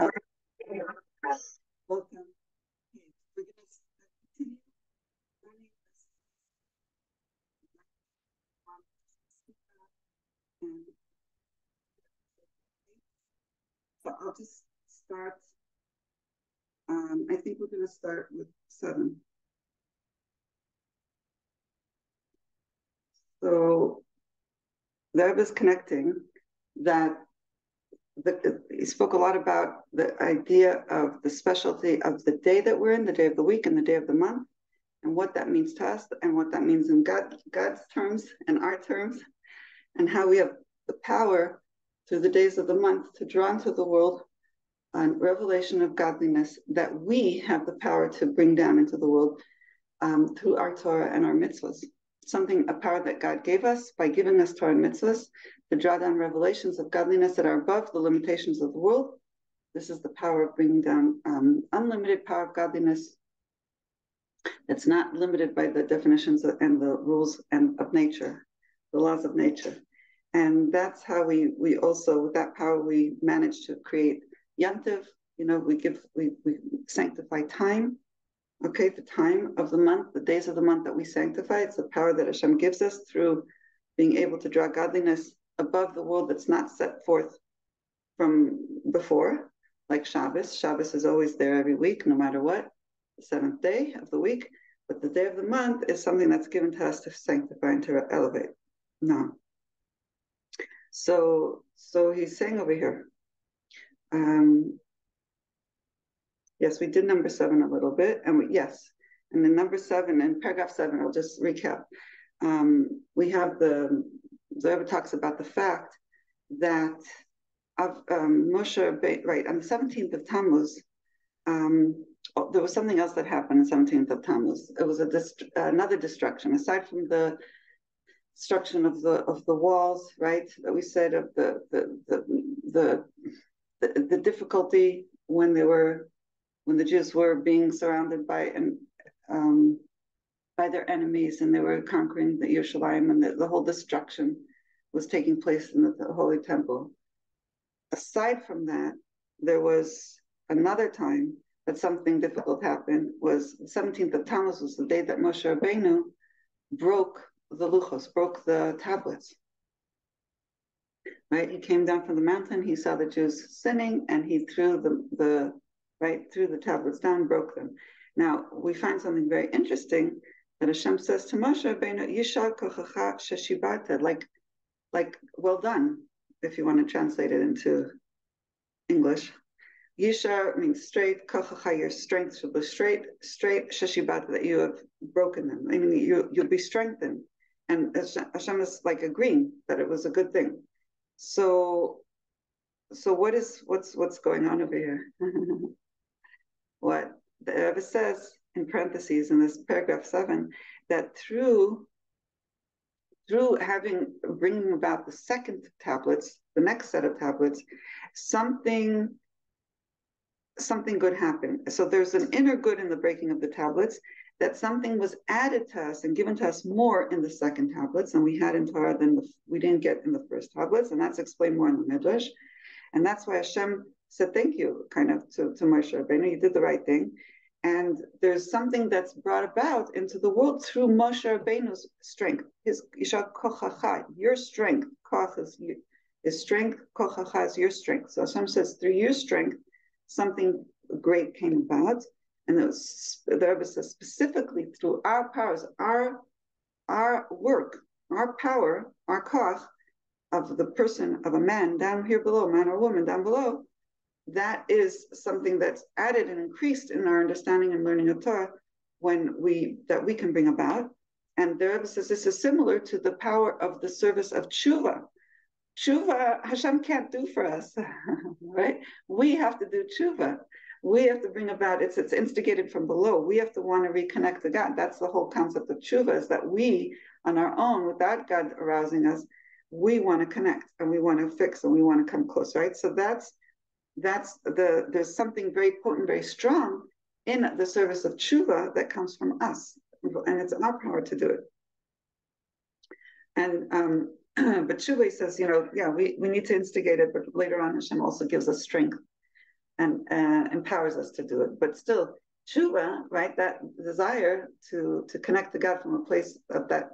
So I'll just start. Um, I think we're going to start with seven. So there was connecting that the, he spoke a lot about the idea of the specialty of the day that we're in, the day of the week and the day of the month, and what that means to us and what that means in God, God's terms and our terms, and how we have the power through the days of the month to draw into the world a revelation of godliness that we have the power to bring down into the world um, through our Torah and our mitzvahs. Something, a power that God gave us by giving us Torah and mitzvahs to draw down revelations of godliness that are above the limitations of the world. This is the power of bringing down um, unlimited power of godliness it's not limited by the definitions and the rules and of nature, the laws of nature. And that's how we we also with that power we manage to create yantiv. You know, we give we we sanctify time. Okay, the time of the month, the days of the month that we sanctify, it's the power that Hashem gives us through being able to draw godliness above the world that's not set forth from before, like Shabbos. Shabbos is always there every week, no matter what, the seventh day of the week. But the day of the month is something that's given to us to sanctify and to elevate. No. So, so he's saying over here. Um, yes, we did number seven a little bit, and we, yes, and then number seven and paragraph seven. I'll just recap. Um, we have the Zohar talks about the fact that of um, Moshe, right, on the 17th of Tammuz, um, oh, there was something else that happened on the 17th of Tammuz. It was a dist- another destruction, aside from the destruction of the of the walls, right, that we said of the the the the, the, the difficulty when they were when the Jews were being surrounded by and um, by their enemies and they were conquering the Yerushalayim and the, the whole destruction was taking place in the, the Holy Temple. Aside from that, there was another time that something difficult happened was the 17th of Tammuz was the day that Moshe Rabbeinu broke the luchos, broke the tablets. Right, he came down from the mountain. He saw the Jews sinning, and he threw the the right threw the tablets down, broke them. Now we find something very interesting that Hashem says to Moshe "Yishar kochacha sheshibata," like, like, well done, if you want to translate it into English. Yishar means straight, kochacha, your strength should be straight, straight, sheshibata, that you have broken them. I mean, you, you'll be strengthened. And Hashem is like agreeing that it was a good thing. So, so what is, what's, what's going on over here? what the Rebbe says, in parentheses in this paragraph seven that through through having bringing about the second tablets, the next set of tablets, something something good happened. So there's an inner good in the breaking of the tablets that something was added to us and given to us more in the second tablets than we had in Torah than the, we didn't get in the first tablets, and that's explained more in the Midrash. And that's why Hashem said thank you, kind of to, to Moshe Rabbeinu. You did the right thing. And there's something that's brought about into the world through Moshe Rabbeinu's strength. His Isha Kochacha, your strength. Koch is, is strength, Kochacha is your strength. So Hashem says, through your strength, something great came about. And it was, the Rebbe says, specifically through our powers, our, our work, our power, our koch of the person, of a man down here below, man or woman down below, that is something that's added and increased in our understanding and learning of Torah when we that we can bring about. And the Rebbe says this is similar to the power of the service of tshuva. Tshuva, Hashem can't do for us, right? We have to do tshuva. We have to bring about it's it's instigated from below. We have to want to reconnect to God. That's the whole concept of tshuva is that we, on our own, without God arousing us, we want to connect and we want to fix and we want to come close, right? So that's that's the there's something very potent, very strong in the service of tshuva that comes from us, and it's our power to do it. And um, but tshuva says, you know, yeah, we, we need to instigate it, but later on Hashem also gives us strength. and uh, empowers us to do it. But still, tshuva, right, that desire to to connect to God from a place of that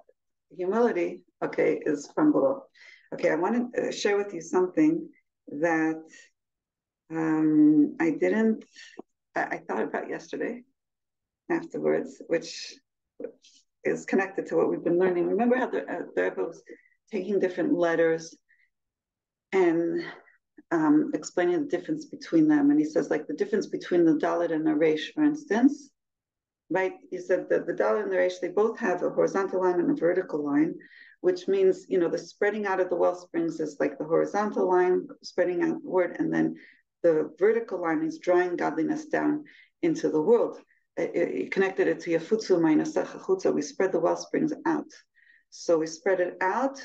humility, okay, is from below. Okay, I want to uh, share with you something that um, I didn't, I, I, thought about yesterday afterwards, which, which, is connected to what we've been learning. Remember how the, uh, the Rebbe was taking different letters and um, explaining the difference between them. And he says, like the difference between the Dalit and the Resh, for instance, right? He said that the Dalit and the Resh, they both have a horizontal line and a vertical line, which means, you know, the spreading out of the well springs is like the horizontal line spreading outward, and then the vertical line is drawing godliness down into the world. It, it connected it to Yafutsu minus Chutza. We spread the well springs out. So we spread it out.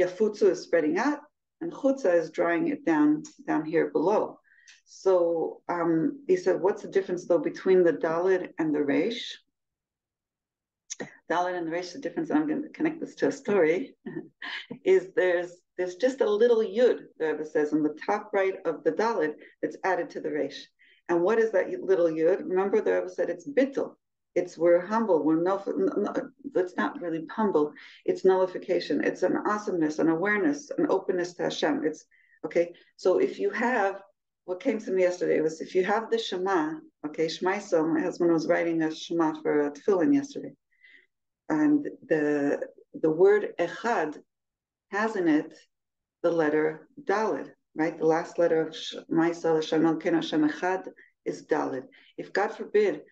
Yafutsu is spreading out, and Chutza is drawing it down down here below. So um, he said, what's the difference though between the Dalit and the Resh? Dalit and the Resh, the difference, I'm going to connect this to a story, is there's there's just a little yud, the Rebbe says, on the top right of the Dalit that's added to the Resh. And what is that little yud? Remember, the Rebbe said it's bittul. It's we're humble. We're no, no, it's not really humble. It's nullification. It's an awesomeness, an awareness, an openness to Hashem. It's okay. So if you have what came to me yesterday was if you have the Shema, okay, Shema so my husband was writing a Shema for a tefillin yesterday. And the the word echad has in it the letter Dalid, right? The last letter of Ma'isa Hashem Elkeinu Hashem Echad is Dalid. If God forbid,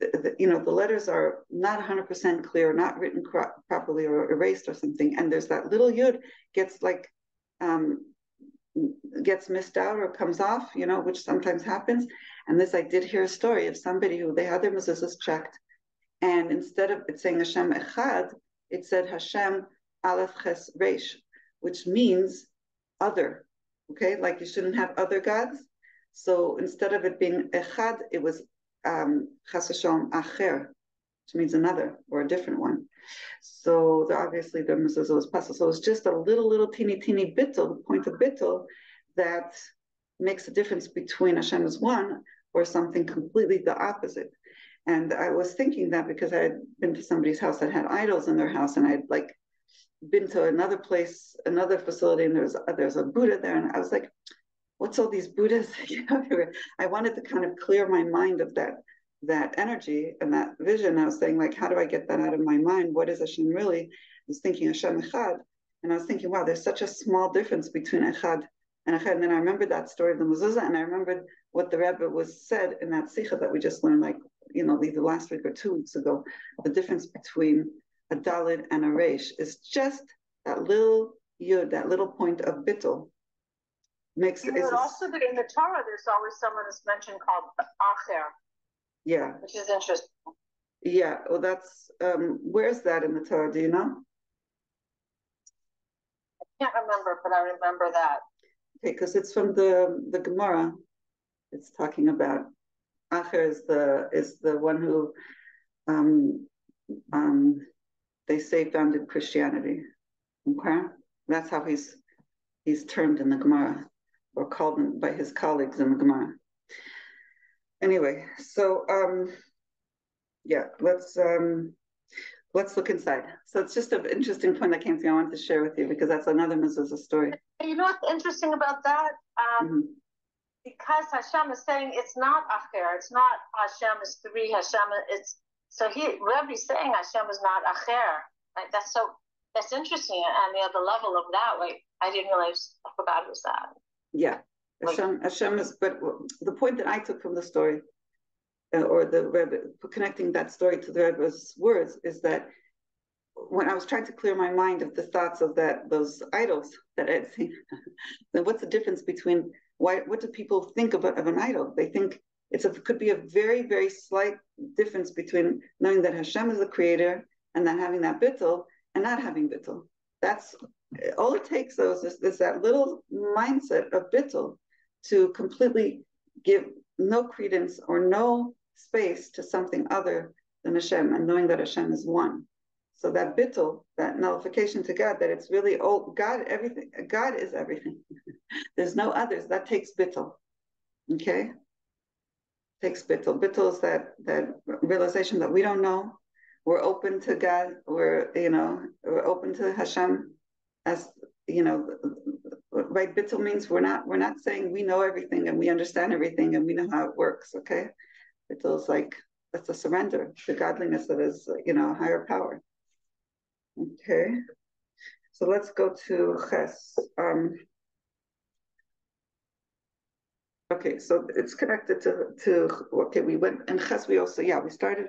the, the, you know, the letters are not 100% clear, not written cro- properly or erased or something, and there's that little yud gets like um, gets missed out or comes off, you know, which sometimes happens. And this, I did hear a story of somebody who they had their mezuzahs checked, and instead of it saying Hashem Echad, it said Hashem Aleph Ches Reish, which means other. Okay, like you shouldn't have other gods. So instead of it being Echad, it was um, Chas Hashem Acher, which means another or a different one. So the, obviously the mezuzah was pasul. So it's just a little, little teeny, teeny bittul, point of bittul, that makes a difference between Hashem as one or something completely the opposite. And I was thinking that because I had been to somebody's house that had idols in their house, and I'd like been to another place, another facility, and there's there's a Buddha there, and I was like, "What's all these Buddhas?" I wanted to kind of clear my mind of that that energy and that vision. I was saying, like, how do I get that out of my mind? What is Hashem really? I was thinking Hashem Echad, and I was thinking, wow, there's such a small difference between Echad and Echad. And then I remembered that story of the mezuzah, and I remembered what the Rebbe was said in that sikha that we just learned, like you know, either last week or two weeks ago, the difference between a Dalit and a Resh is just that little yud, that little point of bittul. Makes it also be in the Torah. There's always someone that's mentioned called Acher. Yeah, which is interesting. Yeah, well, that's um, where's that in the Torah? Do you know? I can't remember, but I remember that. Okay, because it's from the the Gemara. It's talking about Acher is the is the one who um, um, they say founded Christianity. Okay, that's how he's he's termed in the Gemara, or called by his colleagues in the Gemara. Anyway, so um, yeah, let's um, let's look inside. So it's just an interesting point that came to me. I wanted to share with you because that's another mezuzah story. You know what's interesting about that? Um, mm-hmm because Hashem is saying it's not Acher, it's not Hashem is three, Hashem it's so he Rebbe is saying Hashem is not Acher. Right? That's so that's interesting and the other level of that. Like I didn't realize I forgot it was that. Yeah. Hashem, Hashem is, but the point that I took from the story, uh, or the Rebbe, connecting that story to the Rebbe's words, is that when I was trying to clear my mind of the thoughts of that those idols that I'd seen, then what's the difference between why, what do people think of, of an idol? They think it's a, could be a very, very slight difference between knowing that Hashem is the creator and then having that bittul and not having bittul. That's all it takes, though, is, is that little mindset of bittul to completely give no credence or no space to something other than Hashem and knowing that Hashem is one. So that bittul, that nullification to God, that it's really all God, everything, God is everything. There's no others. That takes bittul. Okay? Takes bittul. Bittul is that that realization that we don't know. We're open to God. We're you know we're open to Hashem as you know right bittul means we're not we're not saying we know everything and we understand everything and we know how it works okay bittul is like that's a surrender to godliness that is you know higher power okay so let's go to ches um okay so it's connected to to okay we went and ches we also yeah we started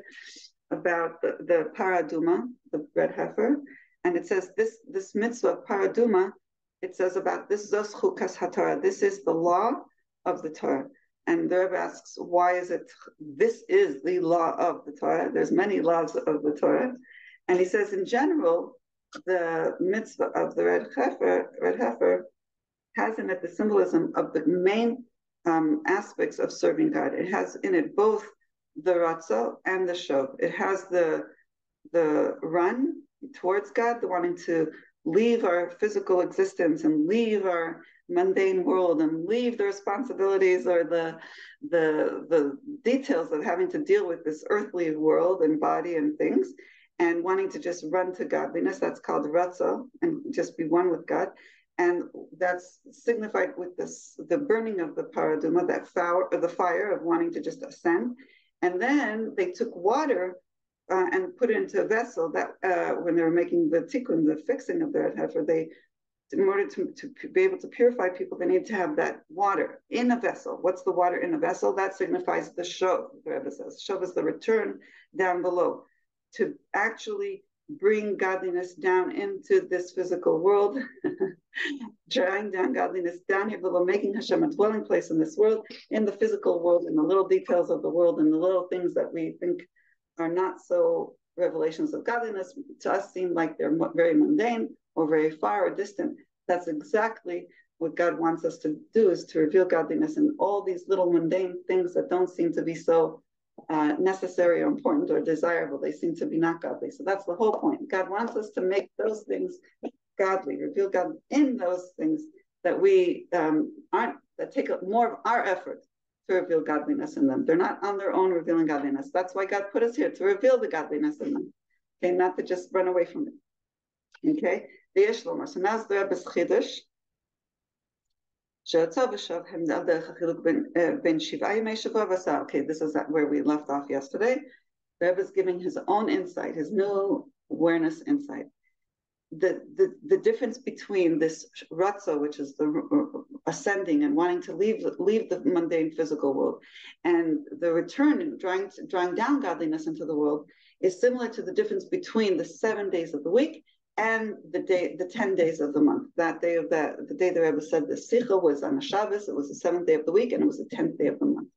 about the, the paraduma the red heifer and it says this this mitzvah paraduma. It says about this zos chukas haTorah. This is the law of the Torah. And the Rebbe asks, why is it this is the law of the Torah? There's many laws of the Torah, and he says in general, the mitzvah of the red heifer, red heifer, has in it the symbolism of the main um, aspects of serving God. It has in it both the ratzah and the shov. It has the the run towards God, the wanting to leave our physical existence and leave our mundane world and leave the responsibilities or the the the details of having to deal with this earthly world and body and things and wanting to just run to godliness that's called ratzah and just be one with god and that's signified with this the burning of the paraduma that fire the fire of wanting to just ascend and then they took water uh, and put it into a vessel that uh, when they were making the tikkun, the fixing of the red heifer, they in order to, to be able to purify people, they need to have that water in a vessel. What's the water in a vessel? That signifies the shov, the Rebbe says. Shov is the return down below to actually bring godliness down into this physical world, drawing down godliness down here below, making Hashem a dwelling place in this world, in the physical world, in the little details of the world, and the little things that we think are not so revelations of godliness to us seem like they're very mundane or very far or distant. That's exactly what God wants us to do is to reveal godliness in all these little mundane things that don't seem to be so uh, necessary or important or desirable. They seem to be not godly. So that's the whole point. God wants us to make those things godly, reveal God in those things that we um, aren't that take more of our effort to reveal godliness in them. They're not on their own revealing godliness. That's why God put us here to reveal the godliness in them. Okay, not to just run away from it. Okay, the Yesh Lomar. So now the Rebbe's Chiddush. Okay, this is where we left off yesterday. The Rebbe is giving his own insight, his new awareness insight the, the, the difference between this ratza, which is the uh, ascending and wanting to leave leave the mundane physical world, and the return and drawing drawing down godliness into the world, is similar to the difference between the seven days of the week and the day the ten days of the month. That day of that the day the Rebbe said the sicha was on a Shabbos. It was the seventh day of the week, and it was the tenth day of the month.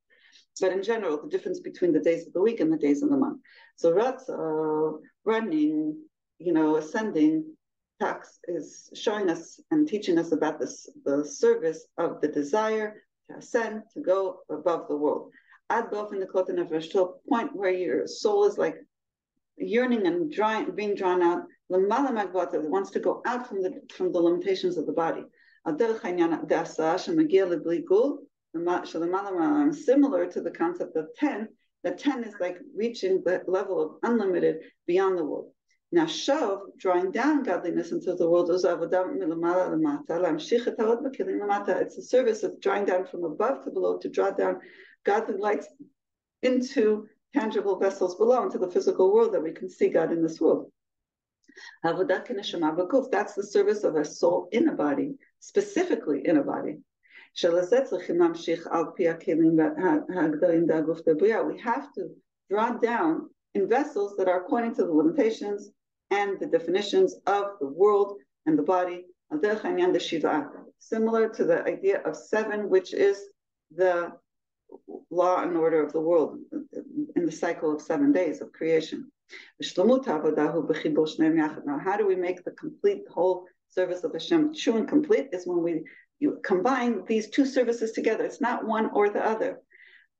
But in general, the difference between the days of the week and the days of the month. So ratza, running, you know, ascending Tax is showing us and teaching us about this the service of the desire to ascend, to go above the world. Ad both in the nefesh to a point where your soul is like yearning and drawing, being drawn out. Lamala magvata wants to go out from the from the limitations of the body. Similar to the concept of ten, that ten is like reaching the level of unlimited beyond the world. Now, Shov, drawing down godliness into the world, it's a service of drawing down from above to below to draw down godly lights into tangible vessels below, into the physical world that we can see God in this world. That's the service of a soul in a body, specifically in a body. We have to draw down in vessels that are according to the limitations and the definitions of the world and the body, similar to the idea of seven, which is the law and order of the world in the cycle of seven days of creation. Now, how do we make the complete whole service of Hashem true and complete? Is when we you combine these two services together. It's not one or the other.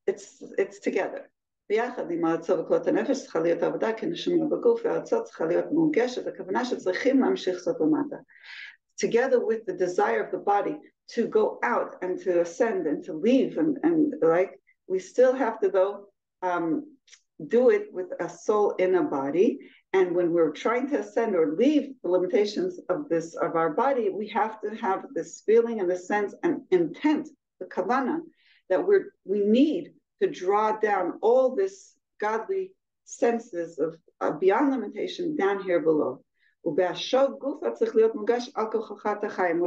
It's it's together. ביחד עם הרצון וכלות הנפש צריכה להיות עבודה כנשמה בגוף והרצון צריכה להיות מורגשת, הכוונה שצריכים להמשיך זאת למטה. Together with the desire of the body to go out and to ascend and to leave and, and like we still have to though um, do it with a soul in a body. And when we're trying to ascend or leave the limitations of this of our body, we have to have this feeling and the sense and intent, the kavana, that we're we need to draw down all this godly senses of, of beyond limitation down here below. When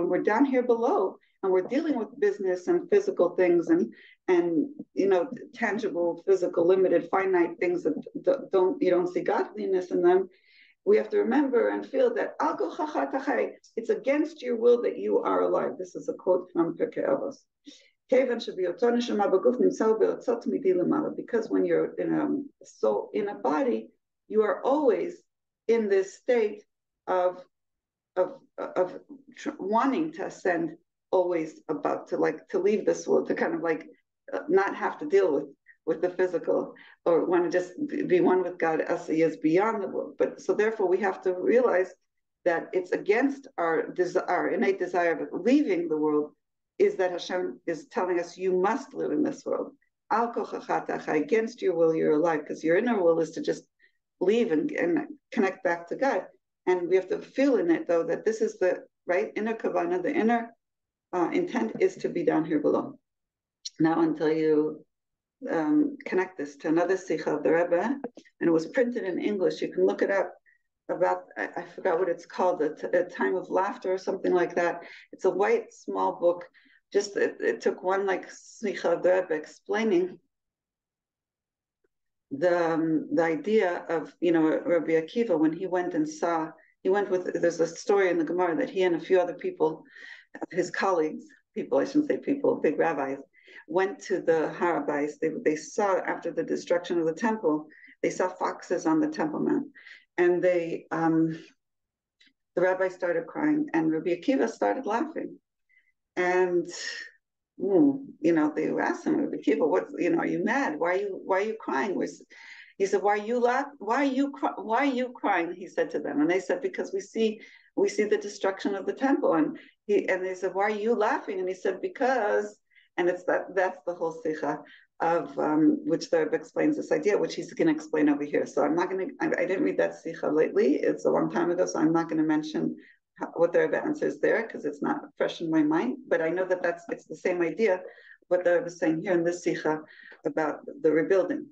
we're down here below and we're dealing with business and physical things and and you know tangible, physical, limited, finite things that don't you don't see godliness in them, we have to remember and feel that it's against your will that you are alive. This is a quote from Pirkei Avos. Because when you're in a soul in a body, you are always in this state of of of wanting to ascend, always about to like to leave this world, to kind of like not have to deal with with the physical or want to just be one with God as He is beyond the world. But so therefore, we have to realize that it's against our our innate desire of leaving the world is that Hashem is telling us you must live in this world. Al against your will, you're alive, because your inner will is to just leave and, and connect back to God. And we have to feel in it though that this is the right inner kavana, the inner uh, intent is to be down here below. Now until you um, connect this to another sikha of the Rebbe, and it was printed in English. You can look it up about I, I forgot what it's called, a, t- a time of laughter or something like that. It's a white small book just it, it took one like sikha of the Rebbe explaining the um, the idea of you know Rabbi Akiva when he went and saw he went with there's a story in the Gemara that he and a few other people his colleagues people I shouldn't say people big rabbis went to the Harabais they they saw after the destruction of the temple they saw foxes on the Temple Mount and they um, the rabbi started crying and Rabbi Akiva started laughing and mm, you know they asked him, "Kiva, what you know? Are you mad? Why are you why are you crying?" Was he said, "Why are you laugh? Why are you cry- Why are you crying?" He said to them, and they said, "Because we see we see the destruction of the temple." And he and they said, "Why are you laughing?" And he said, "Because." And it's that that's the whole sikha of um, which the Rebbe explains this idea, which he's going to explain over here. So I'm not going to. I, didn't read that sikha lately. It's a long time ago, so I'm not going to mention what the Rebbe answers there because it's not fresh in my mind. But I know that that's it's the same idea what the Rebbe is saying here in this sikha about the rebuilding.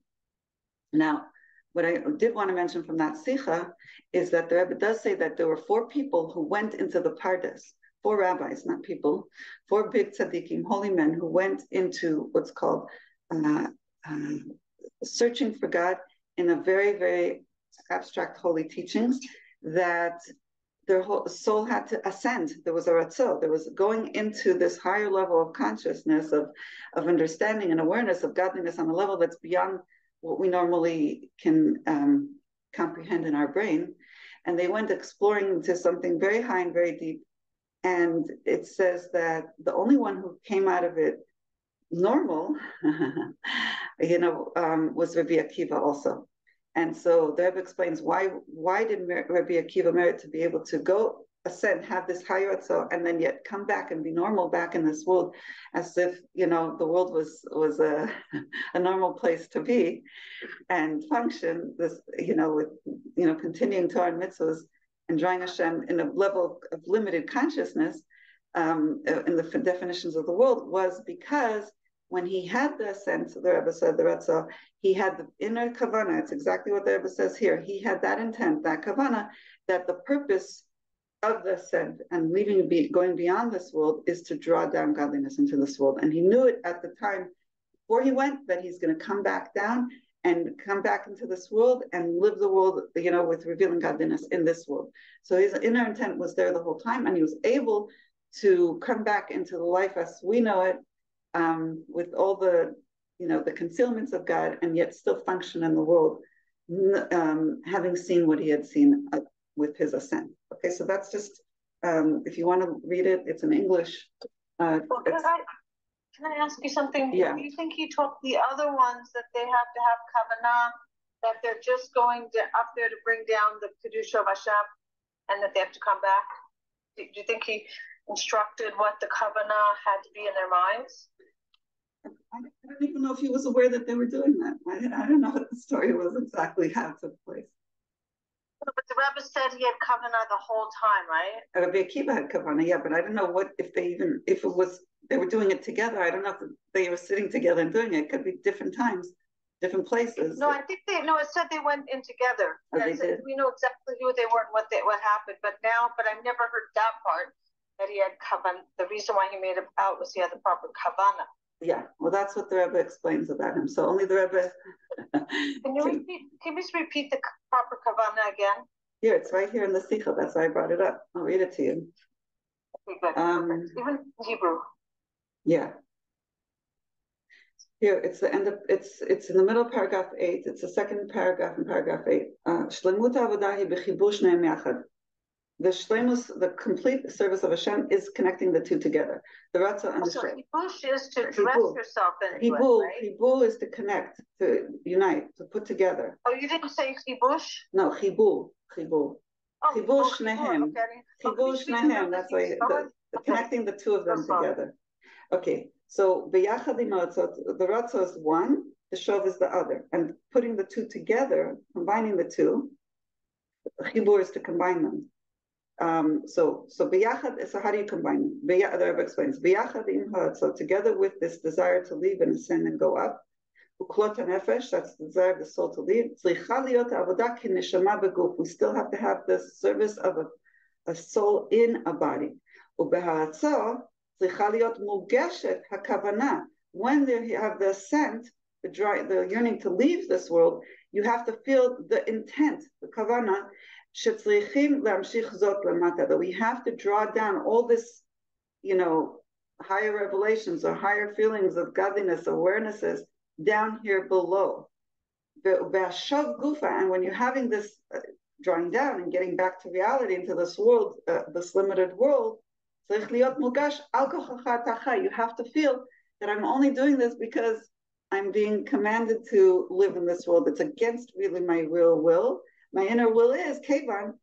Now, what I did want to mention from that sikha is that the Rebbe does say that there were four people who went into the pardes, four rabbis, not people, four big tzaddikim, holy men who went into what's called uh, uh, searching for God in a very, very abstract holy teachings that their whole soul had to ascend. There was a ratzah. There was going into this higher level of consciousness, of, of understanding and awareness of godliness on a level that's beyond what we normally can um, comprehend in our brain. And they went exploring into something very high and very deep. And it says that the only one who came out of it normal, you know, um, was Rabbi Akiva also. And so the Rebbe explains why why did Rabbi Akiva merit to be able to go ascend, have this higher so and then yet come back and be normal back in this world, as if you know the world was was a, a normal place to be, and function this you know with you know continuing to our mitzvahs and drawing Hashem in a level of limited consciousness um, in the definitions of the world was because when he had the sense, the Rebbe said, the Rebbe, he had the inner kavana. It's exactly what the Rebbe says here. He had that intent, that kavana, that the purpose of the ascent and leaving, be, going beyond this world is to draw down godliness into this world. And he knew it at the time before he went that he's going to come back down and come back into this world and live the world, you know, with revealing godliness in this world. So his inner intent was there the whole time, and he was able to come back into the life as we know it um, with all the, you know, the concealments of God, and yet still function in the world, um, having seen what he had seen uh, with his ascent. Okay, so that's just um, if you want to read it, it's in English. Uh, well, I can I ask you something? Yeah. Do you think he taught the other ones that they have to have kavanah, that they're just going to, up there to bring down the kedusha of Hashem, and that they have to come back? Do, do you think he instructed what the kavanah had to be in their minds? I don't even know if he was aware that they were doing that. I, I don't know what the story was exactly how it took place. But the Rebbe said he had kavana the whole time, right? Uh, Rabbi Akiva had kavana, yeah, but I don't know what if they even if it was they were doing it together. I don't know if they were sitting together and doing it. It could be different times, different places. No, I think they no. It said they went in together. Oh, they did? We know exactly who they were and what they what happened. But now, but I've never heard that part that he had kavan. The reason why he made it out was he had the proper kavana. Yeah, well, that's what the Rebbe explains about him. So only the Rebbe. can you repeat? Can you just repeat the proper kavana again? Here, it's right here in the Sikha. That's why I brought it up. I'll read it to you. Okay, good. Um, Even Hebrew. Yeah. Here, it's the end of it's it's in the middle of paragraph eight. It's the second paragraph in paragraph eight. Uh, Shlemut avodahi yachad. The shlemus, the complete service of Hashem, is connecting the two together. The ratzah and the so chibush is to dress yourself into hibul, it, right? Is to connect, to unite, to put together. Oh, you didn't say chibush? No, chibul, chibul. Oh, chibul shnehem. Chibul shnehem. That's why the, the, connecting the two of them together. Okay, so the ratzah is one, the shov is the other, and putting the two together, combining the two, chibur is to combine them. Um, so so biyachad. So how do you combine them? the Rebbe explains biyachad im So together with this desire to leave and ascend and go up, uklot nefesh. That's the desire of the soul to leave. We still have to have the service of a, a soul in a body. When they have the ascent, the, dry, the yearning to leave this world, you have to feel the intent, the kavana, that we have to draw down all this, you know, higher revelations or higher feelings of godliness, awarenesses down here below. And when you're having this uh, drawing down and getting back to reality into this world, uh, this limited world, you have to feel that I'm only doing this because I'm being commanded to live in this world. It's against really my real will. My inner will is Kevan,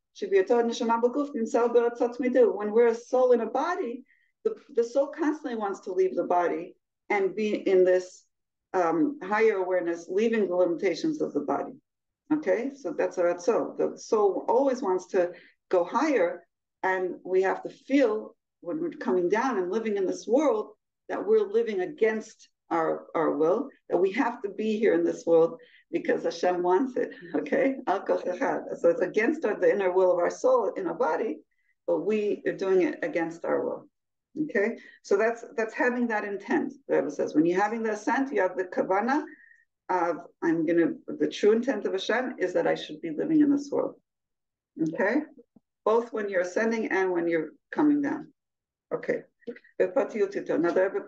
when we're a soul in a body, the, the soul constantly wants to leave the body and be in this um, higher awareness, leaving the limitations of the body. Okay, so that's our soul. The soul always wants to go higher, and we have to feel when we're coming down and living in this world that we're living against our, our will, that we have to be here in this world because Hashem wants it. Mm-hmm. Okay, so it's against our, the inner will of our soul in our body, but we are doing it against our will. Okay, so that's that's having that intent. The Rebbe says when you're having the ascent, you have the kavana of I'm gonna. The true intent of Hashem is that I should be living in this world. Okay, both when you're ascending and when you're coming down. Okay. Now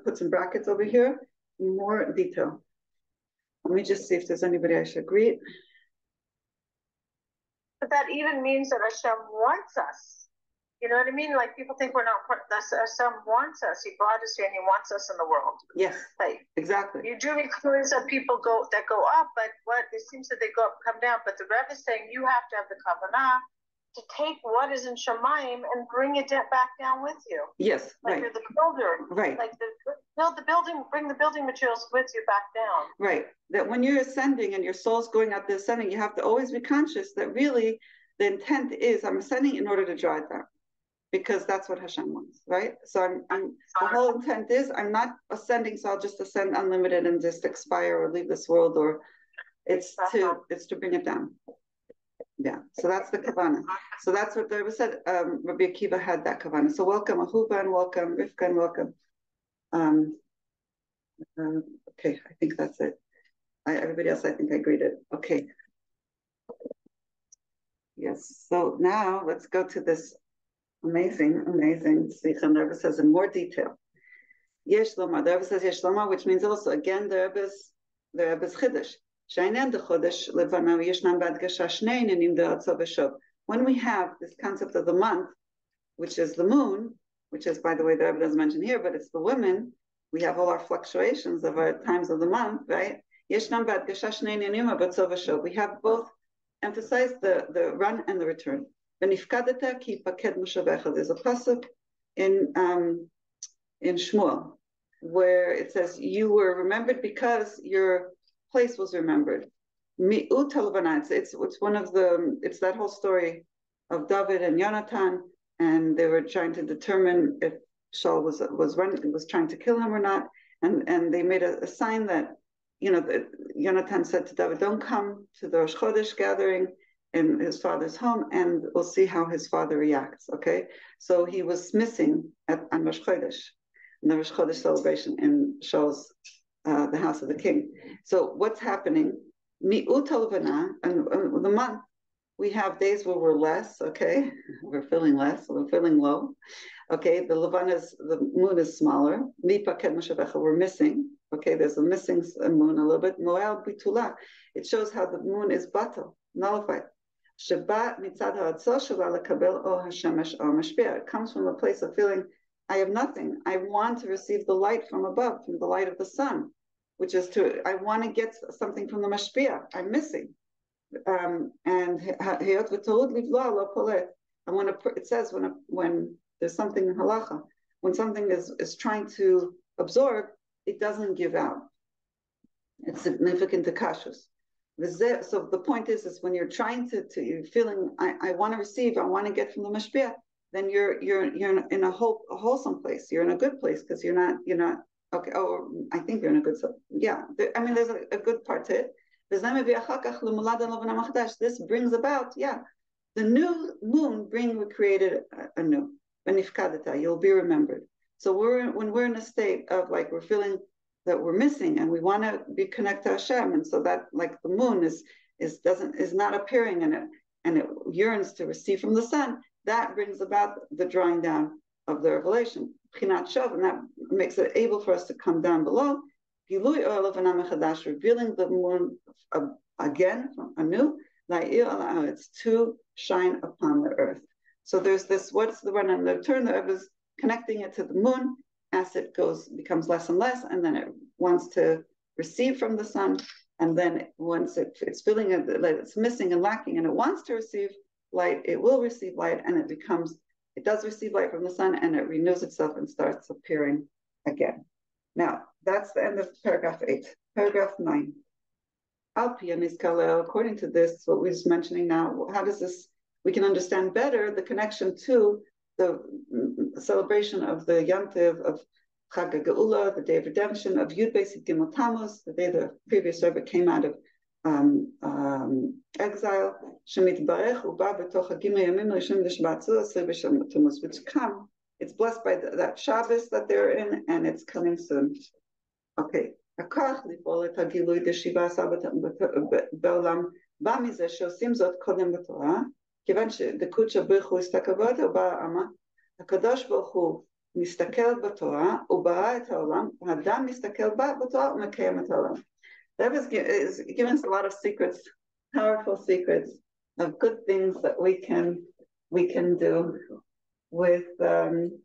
put some brackets over here, more detail. Let me just see if there's anybody I should greet. But that even means that Hashem wants us. You know what I mean? Like people think we're not part Hashem wants us. He brought us here and he wants us in the world. Yes. Like exactly. You do experience that people go that go up, but what it seems that they go up come down. But the Rebbe is saying you have to have the kavanah to take what is in Shemaim and bring it back down with you. Yes, like right. you're the builder. Right. Like the build the building, bring the building materials with you back down. Right. That when you're ascending and your soul's going up the ascending, you have to always be conscious that really the intent is I'm ascending in order to draw it down. Because that's what Hashem wants, right? So I'm, I'm the whole intent is I'm not ascending, so I'll just ascend unlimited and just expire or leave this world, or it's to it's to bring it down. Yeah, so that's the kavana. So that's what Rebbe said. Um, Rabbi Akiva had that kavana. So welcome Ahuba and welcome Rivka and welcome. Um, uh, okay, I think that's it. I, everybody else, I think I greeted. Okay. Yes. So now let's go to this amazing, amazing. The Rebbe says in more detail. Yesh Lomar. The Rebbe says Yesh Lomar, which means also again the Rebbe's the Rebbe's chiddush. When we have this concept of the month, which is the moon, which is, by the way, the Rebbe doesn't mention here, but it's the women, we have all our fluctuations of our times of the month, right? We have both emphasized the, the run and the return. There's a pasuk in um, in Shmuel, where it says you were remembered because your place was remembered. It's, it's it's one of the it's that whole story of David and Jonathan, and they were trying to determine if Shaul was was running was trying to kill him or not, and and they made a, a sign that you know that Jonathan said to David, "Don't come to the Rosh Chodesh gathering." in his father's home, and we'll see how his father reacts. Okay, so he was missing at on Rosh Chodesh, the Rosh Chodesh celebration in Shaul's uh, the house of the king. So what's happening? Mi'ut and the month we have days where we're less. Okay, we're feeling less, we're feeling low. Okay, the Levan is the moon is smaller. We're missing. Okay, there's a missing moon a little bit. Moel bitula. It shows how the moon is batal, nullified. It comes from a place of feeling, I have nothing. I want to receive the light from above, from the light of the sun, which is to, I want to get something from the mashpia. I'm missing. Um, and and when a, it says when a, when there's something in halacha, when something is, is trying to absorb, it doesn't give out. It's significant to kashus. So the point is, is when you're trying to, to you're feeling, I, I want to receive, I want to get from the mashpia, then you're you're you're in a whole a wholesome place. You're in a good place because you're not you're not okay. Oh, I think you're in a good. Yeah, I mean, there's a, a good part to it. This brings about, yeah, the new moon bring created anew. You'll be remembered. So we're when we're in a state of like we're feeling that we're missing and we want to be connected to Hashem. And so that like the moon is is doesn't is not appearing in it and it yearns to receive from the sun, that brings about the drawing down of the revelation. and that makes it able for us to come down below. Revealing the moon again from anew, it's to shine upon the earth. So there's this, what's the one on the turn that was connecting it to the moon, as it goes becomes less and less, and then it wants to receive from the sun, and then once it, it's feeling that it's missing and lacking, and it wants to receive light, it will receive light, and it becomes it does receive light from the sun, and it renews itself and starts appearing again. Now that's the end of paragraph eight. Paragraph nine. Alpian is Kalel. According to this, what we're mentioning now, how does this we can understand better the connection to the celebration of the Yantiv of Chag Geula, the Day of Redemption, of Yud Beis Gimel Tammuz, the day the previous Rebbe came out of um, um, exile. Shemit Barech Uba B'toch Hagimei Yamim Rishim L'Shbatzu Asir B'Shem Tammuz, which come. It's blessed by the, that Shabbos that they're in, and it's coming soon. Okay. הכך לפעול את הגילוי דשיבה עשה בעולם בא מזה שעושים זאת קודם בתורה כיוון שדקות ברוך הוא הסתכל באותו, בא אמה, הקדוש ברוך הוא מסתכל בתורה, הוא ברא את העולם, האדם מסתכל בה בתורה ומקיים את העולם. that is giving us a lot of secrets, powerful secrets of good things that we can we can do with um,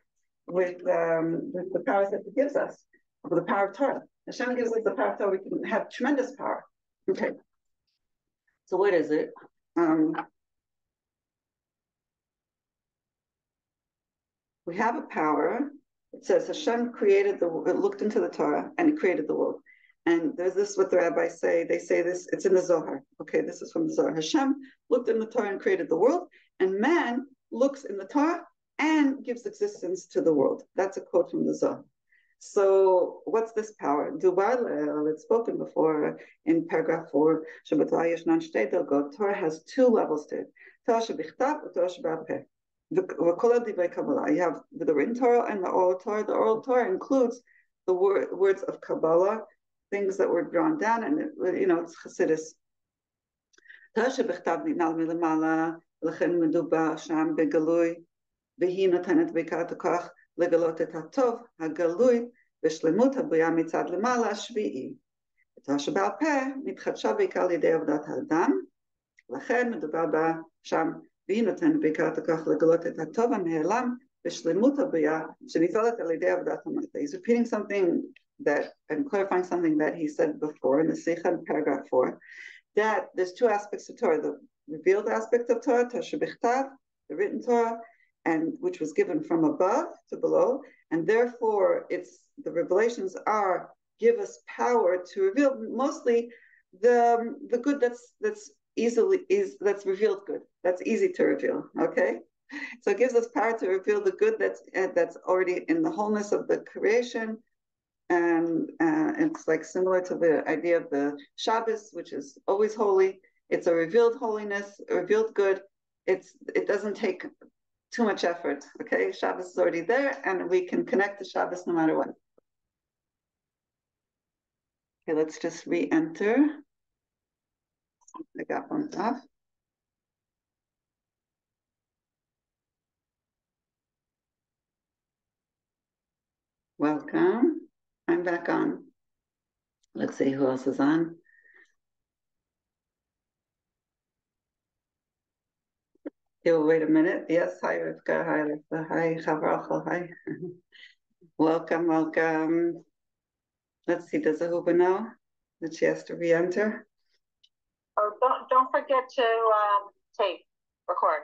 with um, with the powers that He gives us, with the power of Torah. Hashem gives us the power of Torah. We can have tremendous power. Okay. So what is it? Um, we have a power. It says Hashem created the It looked into the Torah and he created the world. And there's this what the rabbis say. They say this, it's in the Zohar. Okay, this is from the Zohar. Hashem looked in the Torah and created the world, and man looks in the Torah and gives existence to the world. That's a quote from the Zohar. So what's this power? Dubar, it's spoken before in paragraph four. Torah has two levels to it. Torah shebichtav, Torah you have the written Torah and the oral Torah. The oral Torah includes the word, words of Kabbalah, things that were drawn down, and it, you know it's Chassidus. לכן מדובר שם בגלוי, והיא נותנת בעיקר את הכוח לגלות את הטוב הגלוי ושלמות הבריאה מצד למעלה השביעי. התורה שבעל פה מתחדשה בעיקר על ידי עבודת האדם, לכן מדובר בה שם והיא נותנת בעיקר את הכוח לגלות את הטוב הנעלם בשלמות הבריאה שנפעלת על ידי עבודת המטה. He's repeating something that, and clarifying something that he said before in the Sikha paragraph 4, that there's two aspects of Torah, the revealed aspect of Torah, Tashabichtav, the written Torah, and which was given from above to below, and therefore it's the revelations are give us power to reveal mostly the the good that's that's easily is that's revealed good that's easy to reveal okay? So it gives us power to reveal the good that's uh, that's already in the wholeness of the creation and uh, it's like similar to the idea of the Shabbos, which is always holy. It's a revealed holiness, a revealed good. It's it doesn't take too much effort. Okay, Shabbos is already there, and we can connect to Shabbos no matter what. Okay, let's just re-enter. I got one off. Welcome. I'm back on. Let's see who else is on. You'll wait a minute. Yes, hi Rivka, hi Rivka, hi Chavrachel, hi. welcome, welcome. Let's see, does Ahuva know that she has to re-enter? Oh, don't don't forget to um, tape, record.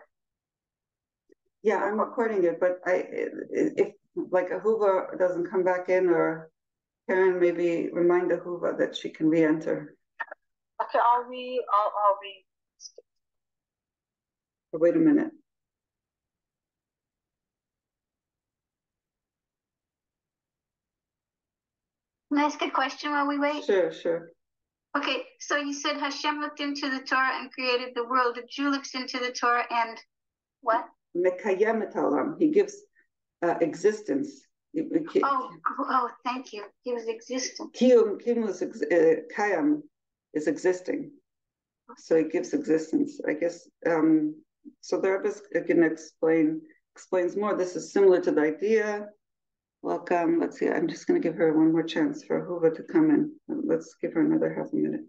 Yeah, I'm recording it, but I if like Ahuva doesn't come back in or Karen maybe remind Ahuva that she can re-enter. Okay, I'll re I'll I'll re wait a minute. Can I ask a question while we wait? Sure, sure. Okay, so you said Hashem looked into the Torah and created the world. The Jew looks into the Torah and what? Mekayem olam. He gives uh, existence. Oh, oh, thank you. He was existing. Kiyum, kiyum is, uh, kayam is existing. So he gives existence. I guess um, so the Rebbe can explain explains more. This is similar to the idea. Welcome. Let's see. I'm just going to give her one more chance for Huva to come in. Let's give her another half a minute.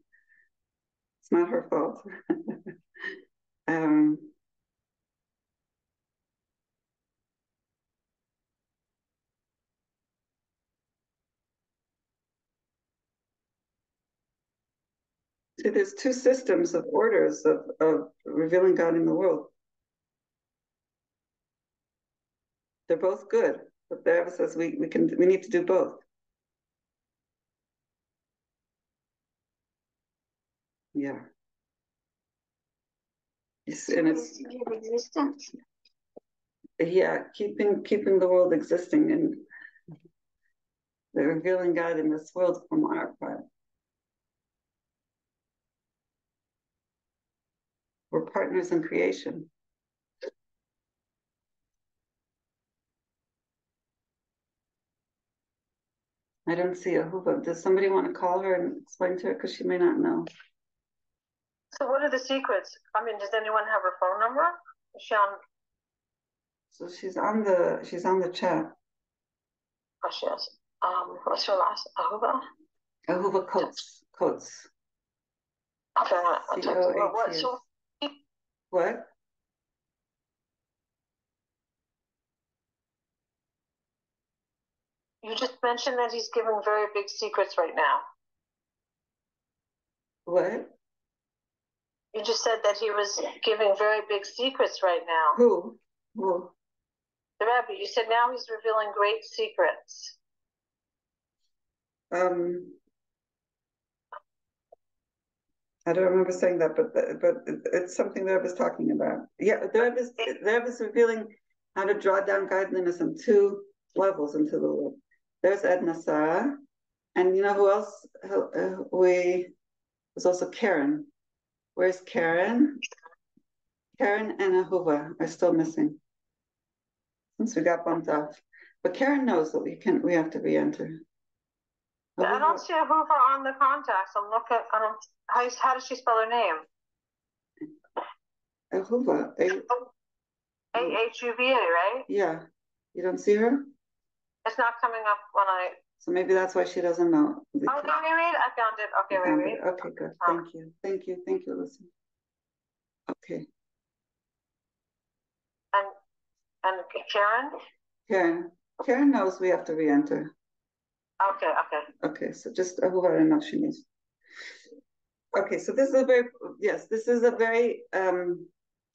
It's not her fault. um, See, there's two systems of orders of, of revealing God in the world. They're both good, but the Rebbe says we, we can we need to do both. Yeah. Yes, and it's existence. Yeah, keeping keeping the world existing and the revealing God in this world from our part. We're partners in creation. I don't see a Ahuva. Does somebody want to call her and explain to her because she may not know? So what are the secrets? I mean, does anyone have her phone number? Is she on? So she's on the she's on the chat. Oh, she is. Um, what's her last? Ahuva. Ahuva Coates. Coates. Okay, her. What. You just mentioned that he's giving very big secrets right now. What? You just said that he was giving very big secrets right now. Who? Who? The rabbi. You said now he's revealing great secrets. Um, I don't remember saying that, but but it's something that I was talking about. Yeah, there was there was revealing how to draw down godliness on two levels into the world. There's Edna Sarah, and you know who else? We was also Karen. Where's Karen? Karen and Ahuva are still missing since we got bumped off. But Karen knows that we can we have to re-enter. I don't see Ahuva on the contacts. I'm looking. I don't how, how does she spell her name? Ahuva. A H U V A, right? Yeah. You don't see her? It's not coming up when I. So maybe that's why she doesn't know. Oh, wait, wait. I found it. Okay, wait, wait. It. Okay, good. Thank you. Thank you. Thank you, Lucy. Okay. And and Karen? Karen. Karen knows we have to re-enter. Okay, okay. Okay, so just Ahuva, I don't know if she needs. Okay, so this is a very, yes, this is a very um,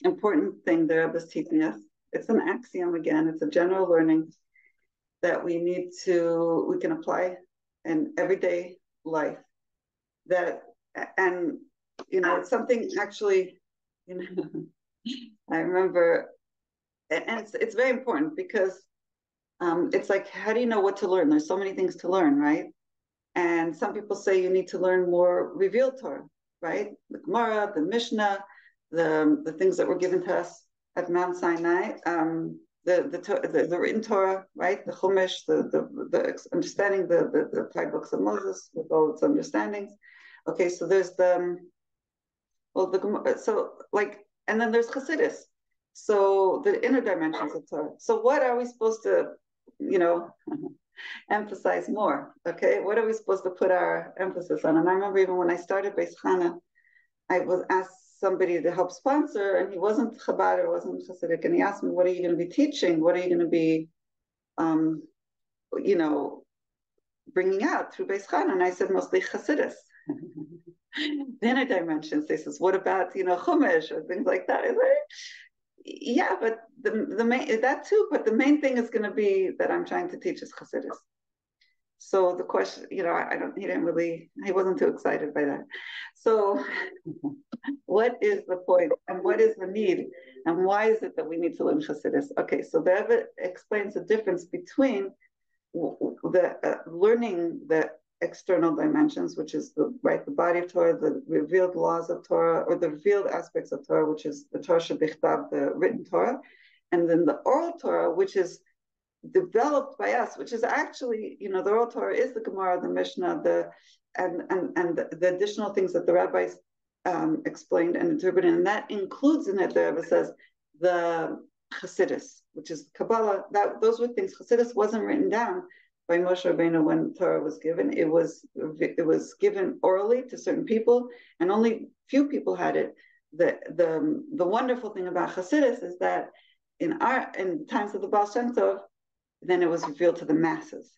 important thing the Rebbe is teaching us. It's an axiom again, it's a general learning that we need to we can apply in everyday life. That and you know it's something actually you know I remember and it's it's very important because um, it's like how do you know what to learn? There's so many things to learn, right? And some people say you need to learn more revealed Torah, right? The Gemara, the Mishnah, the the things that were given to us at Mount Sinai, um, the, the, the the written Torah, right? The Chumash, the the, the understanding the, the the five books of Moses with all its understandings. Okay, so there's the um, well the so like and then there's Chassidus. So the inner dimensions of Torah. So what are we supposed to, you know, emphasize more? Okay, what are we supposed to put our emphasis on? And I remember even when I started Bais Chana, I was asked somebody to help sponsor, and he wasn't Chabad or wasn't Hasidic, and he asked me, "What are you going to be teaching? What are you going to be, um, you know, bringing out through Beis Chan?" And I said, "Mostly Hasidus." the inner dimensions. They says, "What about you know Chumash or things like that?" Said, "Yeah, but the the main that too, but the main thing is going to be that I'm trying to teach is Hasidus." So the question, you know, I, I don't, he didn't really, he wasn't too excited by that. So what is the point and what is the need and why is it that we need to learn Hasidus? Okay, so that explains the difference between the uh, learning the external dimensions, which is the right, the body of Torah, the revealed laws of Torah, or the revealed aspects of Torah, which is the Torah Shebichtav, the written Torah, and then the oral Torah, which is developed by us, which is actually, you know, the oral Torah is the Gemara, the Mishnah, the and and and the, the additional things that the rabbis um, explained and interpreted, and that includes in it. The Rebbe says the Chassidus, which is Kabbalah. That those were things. Chassidus wasn't written down by Moshe Rabbeinu when Torah was given. It was it was given orally to certain people, and only few people had it. The the the wonderful thing about Chassidus is that in our in times of the Baal Shem Tov, then it was revealed to the masses.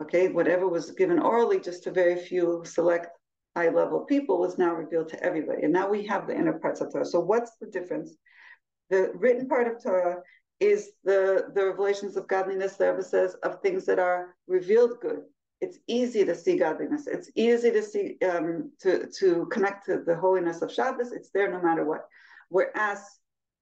Okay, whatever was given orally just to very few select high level people was now revealed to everybody. And now we have the inner parts of Torah. So what's the difference? The written part of Torah is the, the revelations of godliness, says, of things that are revealed good. It's easy to see godliness. It's easy to see um, to to connect to the holiness of Shabbos. It's there no matter what. Whereas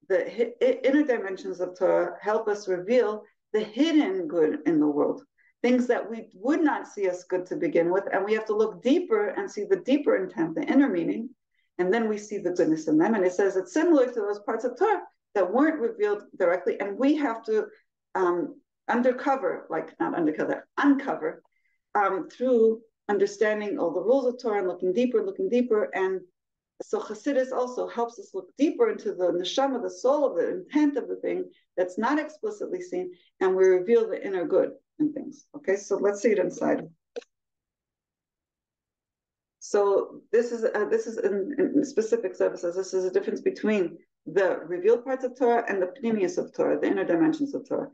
the inner dimensions of Torah help us reveal the hidden good in the world, things that we would not see as good to begin with. And we have to look deeper and see the deeper intent, the inner meaning. And then we see the goodness in them. And it says it's similar to those parts of Torah that weren't revealed directly. And we have to um, undercover, like not undercover, uncover um, through understanding all the rules of Torah and looking deeper, looking deeper. And so Hasidus also helps us look deeper into the neshama, the soul of the intent of the thing that's not explicitly seen, and we reveal the inner good in things. Okay, so let's see it inside. So this is uh, this is in, in, specific services. This is a difference between the revealed parts of Torah and the pnimius of Torah, the inner dimensions of Torah.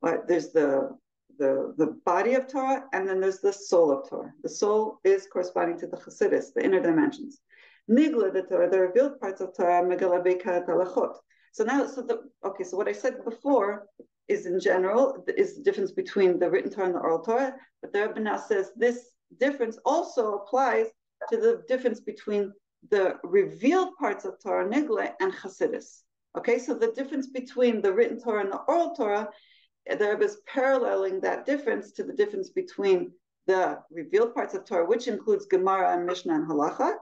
But there's the the the body of Torah, and then there's the soul of Torah. The soul is corresponding to the Chassidus, the inner dimensions. Nigla the Torah, the revealed parts of Torah, Megalabeka Halachot. So now, so the okay, so what I said before is in general is the difference between the written Torah and the oral Torah, but the Rebbe now says this difference also applies to the difference between the revealed parts of Torah Nigla and Chassidus. Okay, so the difference between the written Torah and the oral Torah, the Rebbe is paralleling that difference to the difference between the revealed parts of Torah, which includes Gemara and Mishnah and Halacha,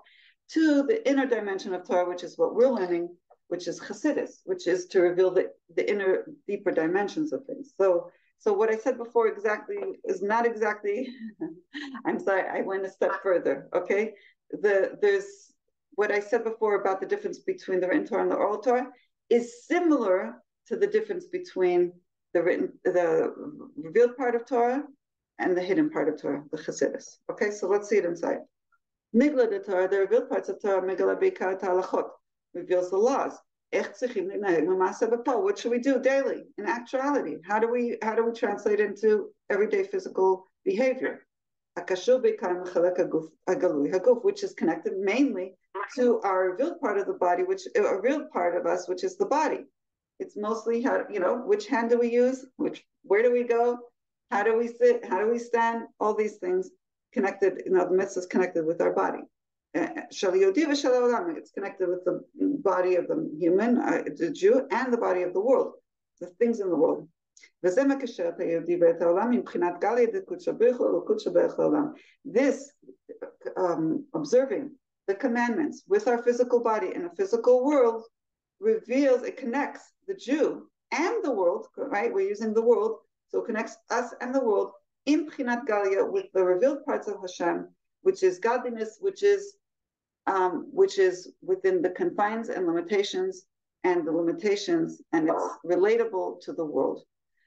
to the inner dimension of Torah, which is what we're learning, which is Hasidus, which is to reveal the, the inner, deeper dimensions of things. So, so what I said before exactly is not exactly. I'm sorry, I went a step further. Okay, the there's what I said before about the difference between the written Torah and the oral Torah is similar to the difference between the written, the revealed part of Torah and the hidden part of Torah, the Chassidus. Okay, so let's see it inside. Nigla the Torah, the revealed parts of Torah, Megala Beikar Halachot, reveals the laws. What should we do daily in actuality? How do we how do we translate into everyday physical behavior? Which is connected mainly to our revealed part of the body, which a real part of us, which is the body. It's mostly how you know which hand do we use, which where do we go, How do we sit? How do we stand? All these things connected, you know, the mitzvah is connected with our body. Uh, it's connected with the body of the human, uh, the Jew, and the body of the world, the things in the world. This um, observing the commandments with our physical body in a physical world reveals, it connects the Jew and the world, right? We're using the world, so it connects us and the world in Prinat Galia with the revealed parts of Hashem, which is godliness, which is um, which is within the confines and limitations and the limitations, and it's relatable to the world.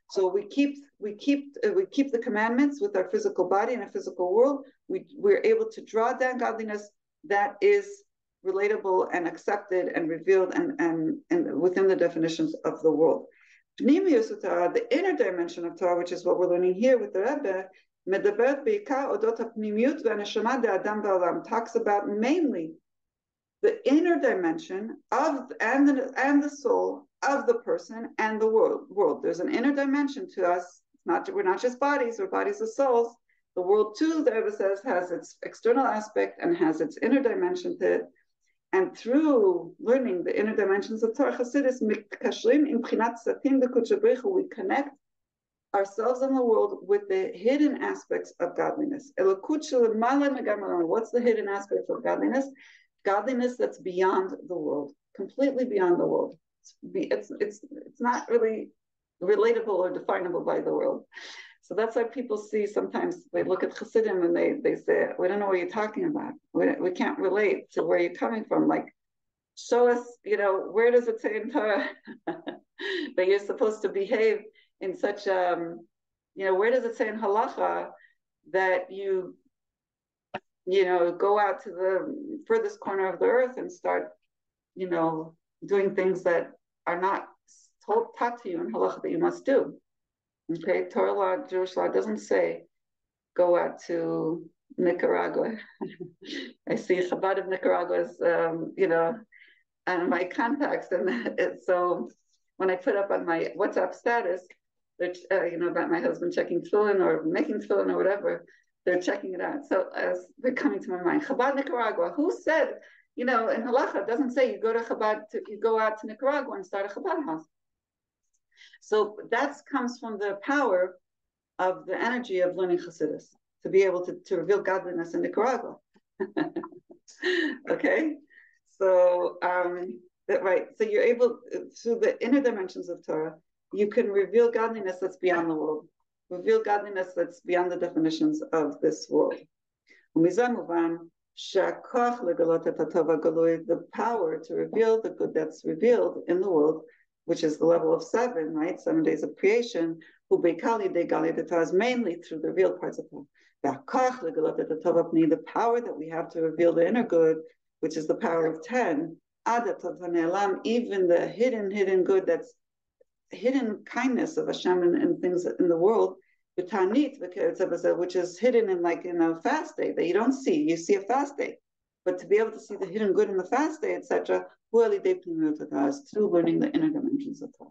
So we keep we keep uh, we keep the commandments with our physical body in a physical world. We we're able to draw down godliness that is relatable and accepted and revealed and and, and within the definitions of the world. The inner dimension of Torah, which is what we're learning here with the Rebbe, talks about mainly the inner dimension of and the, and the soul of the person and the world. World. There's an inner dimension to us. It's not we're not just bodies. We're bodies of souls. The world too, the Rebbe says, has its external aspect and has its inner dimension to it. And through learning the inner dimensions of Torah Chassidus, we connect ourselves and the world with the hidden aspects of godliness. What's the hidden aspects of godliness? Godliness that's beyond the world, completely beyond the world. It's, it's, it's not really relatable or definable by the world. So that's why people see sometimes they look at Chassidim and they, they say, we don't know what you're talking about. We, we can't relate to where you're coming from. Like, show us, you know, where does it say in Torah that you're supposed to behave in such, um, you know, where does it say in Halacha that you, you know, go out to the furthest corner of the earth and start, you know, doing things that are not told, taught to you in Halacha that you must do. Okay, Torah law, Jewish law doesn't say go out to Nicaragua. I see Chabad of Nicaragua is, um, you know, and my contacts, and it, so when I put up on my WhatsApp status, that uh, you know about my husband checking tefillin or making tefillin or whatever, they're checking it out. So as they're coming to my mind, Chabad Nicaragua. Who said, you know, in halacha doesn't say you go to Chabad, to, you go out to Nicaragua and start a Chabad house. So that comes from the power of the energy of learning Hasidus to be able to, to reveal godliness in Nicaragua. okay, so um, that right. So you're able through the inner dimensions of Torah, you can reveal godliness that's beyond the world, reveal godliness that's beyond the definitions of this world. The power to reveal the good that's revealed in the world which is the level of seven, right? Seven days of creation, who de gali the is mainly through the real parts of Torah. The power that we have to reveal the inner good, which is the power of 10, even the hidden, hidden good that's hidden kindness of Hashem and, and things in the world, which is hidden in like in a fast day that you don't see. You see a fast day. But to be able to see the hidden good in the fast day, etc., through learning the inner dimensions of Torah.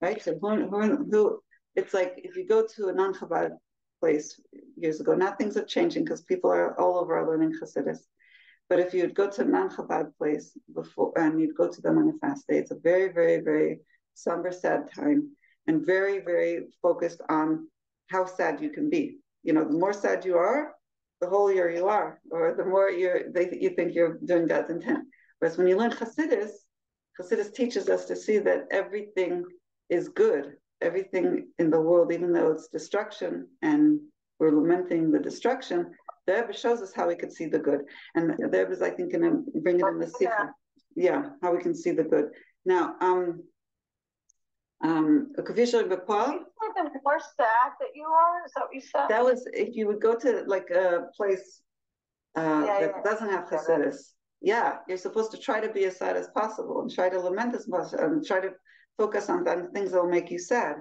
Right? So who, who, who, it's like if you go to a non-Chabad place years ago, now things are changing because people are all over are learning Chassidus. But if you'd go to a non-Chabad place before and you'd go to them on a fast day, it's a very, very, very somber, sad time and very, very focused on how sad you can be. You know, the more sad you are, the holier you are, or the more they, you think you're doing God's intent. Whereas when you learn Hasidus, Hasidus teaches us to see that everything is good, everything in the world, even though it's destruction and we're lamenting the destruction, the Rebbe shows us how we could see the good. And the Rebbe is, I think, going to bring it in the Sifra. Yeah, how we can see the good. Now, um, um, Kavisha Bepal. The more sad that you are, is that what you said? That was if you would go to like a place uh, yeah, that yeah. doesn't have Hasidus yeah, you're supposed to try to be as sad as possible and try to lament as much and try to focus on, on things that will make you sad.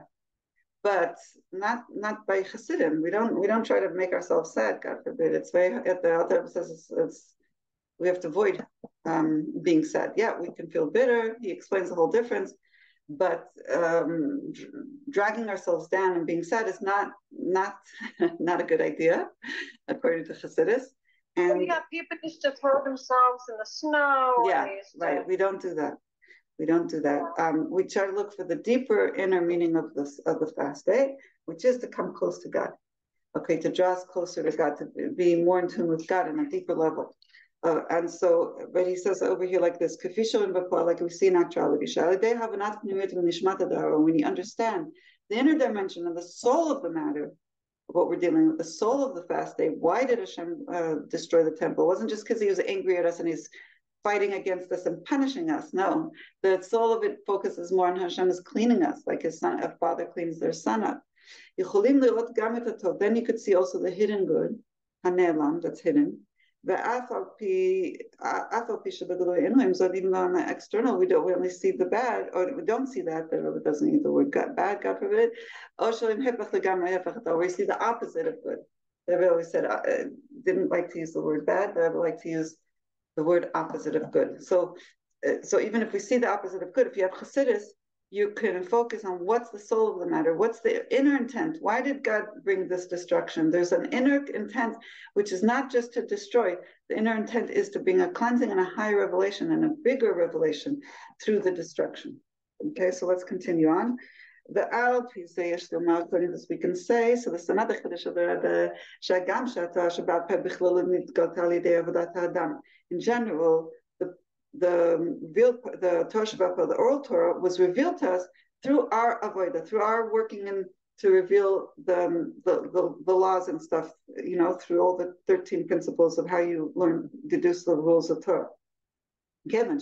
But not not by Hasidim. We don't we don't try to make ourselves sad. God forbid. It's very at the author says it's, it's, we have to avoid um, being sad. Yeah, we can feel bitter. He explains the whole difference, but um, dragging ourselves down and being sad is not not not a good idea, according to Chassidus. And got people used to throw themselves in the snow. Yeah, right. We don't do that. We don't do that. Um, we try to look for the deeper inner meaning of this of the fast day, which is to come close to God. Okay, to draw us closer to God, to be more in tune with God on a deeper level. Uh, and so, but he says over here like this, like we see in actuality, when you understand the inner dimension of the soul of the matter, what we're dealing with, the soul of the fast day, why did Hashem uh, destroy the temple? It wasn't just because he was angry at us and he's fighting against us and punishing us. No, the soul of it focuses more on Hashem is cleaning us, like his son, a father cleans their son up. Then you could see also the hidden good, hanelam, that's hidden, ואף על פי, אף על פי שבגלוי אין רואים זאת, even though on the external we don't we only see the bad, or we don't see that, the Rebbe doesn't use the word bad, God forbid, או שאם הפך לגמרי הפך אתה, we see the opposite of good. The Rebbe always said, uh, didn't like to use the word bad, the Rebbe liked to use the word opposite of good. So, uh, so even if we see the opposite of good, if you have Chassidus, you can focus on what's the soul of the matter, what's the inner intent. Why did God bring this destruction? There's an inner intent, which is not just to destroy. The inner intent is to bring a cleansing and a higher revelation and a bigger revelation through the destruction. Okay, so let's continue on. The Al Piseyesh according to this we can say, so the another Chiddush of the Rebbe, Peh Bichlol Nitgat Alidei Avodat Adam. In general, the um, the Torah the oral Torah, was revealed to us through our avodah, through our working in to reveal the, um, the, the, the, laws and stuff, you know, through all the 13 principles of how you learn, deduce the rules of Torah. Because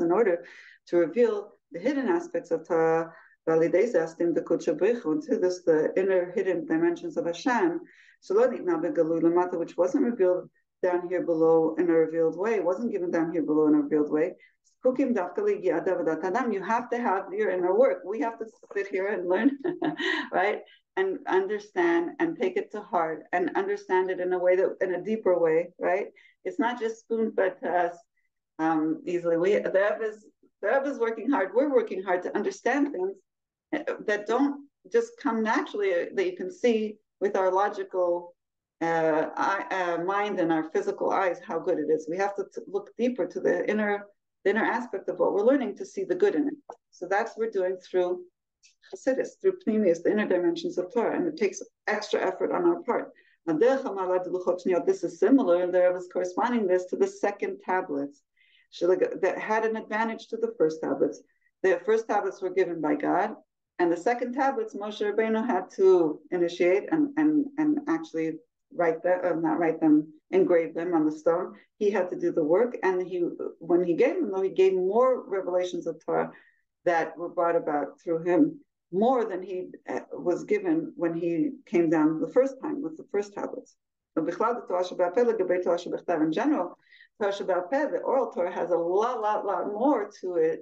in order to reveal the hidden aspects of Torah, and to this, the inner hidden dimensions of Hashem, which wasn't revealed down here below in a revealed way. It wasn't given down here below in a revealed way. You have to have your inner work. We have to sit here and learn, right? And understand and take it to heart and understand it in a way that in a deeper way, right? It's not just spoon fed to us um, easily. We the Rebbe is the is working hard. We're working hard to understand things that don't just come naturally that you can see with our logical uh, uh, mind and our physical eyes how good it is. We have to t- look deeper to the inner the inner aspect of what we're learning to see the good in it. So that's what we're doing through Chassidus, through Pnimius, the inner dimensions of Torah, and it takes extra effort on our part. This is similar, and there was corresponding this to the second tablets that had an advantage to the first tablets. The first tablets were given by God, and the second tablets Moshe Rabbeinu had to initiate and and and actually write them, uh, not write them, engrave them on the stone. He had to do the work, and he, when he gave them, though, he gave more revelations of Torah that were brought about through him, more than he uh, was given when he came down the first time with the first tablets. In general, the oral Torah, has a lot, lot, lot more to it,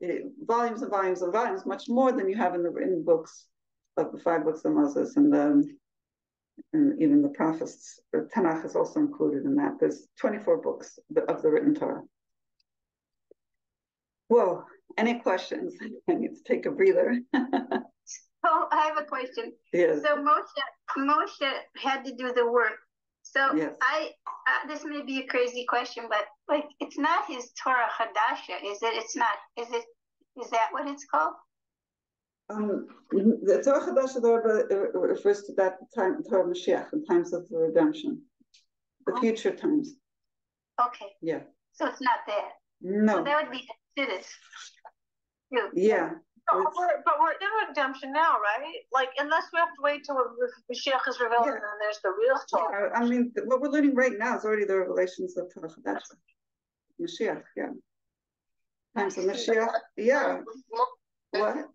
it, volumes and volumes and volumes, much more than you have in the written books of the five books of Moses and the and even the prophets, the Tanakh is also included in that. There's 24 books of the written Torah. Whoa, any questions? I need to take a breather. oh, I have a question. Yes. So Moshe, Moshe had to do the work. So yes. I, uh, this may be a crazy question, but like, it's not his Torah Hadasha, is it? It's not. Is it? Is that what it's called? Um, the Torah Chadash refers to that time, Torah Mashiach, the times of the redemption, the oh. future times. Okay. Yeah. So it's not there. No. So that would be considered. Yeah. But we're, but we're in redemption now, right? Like, unless we have to wait till Mashiach is revealed yeah. and then there's the real Torah. Yeah, I mean, what we're learning right now is already the revelations of Torah Chadash. Mashiach, yeah. Times of Mashiach, yeah. What?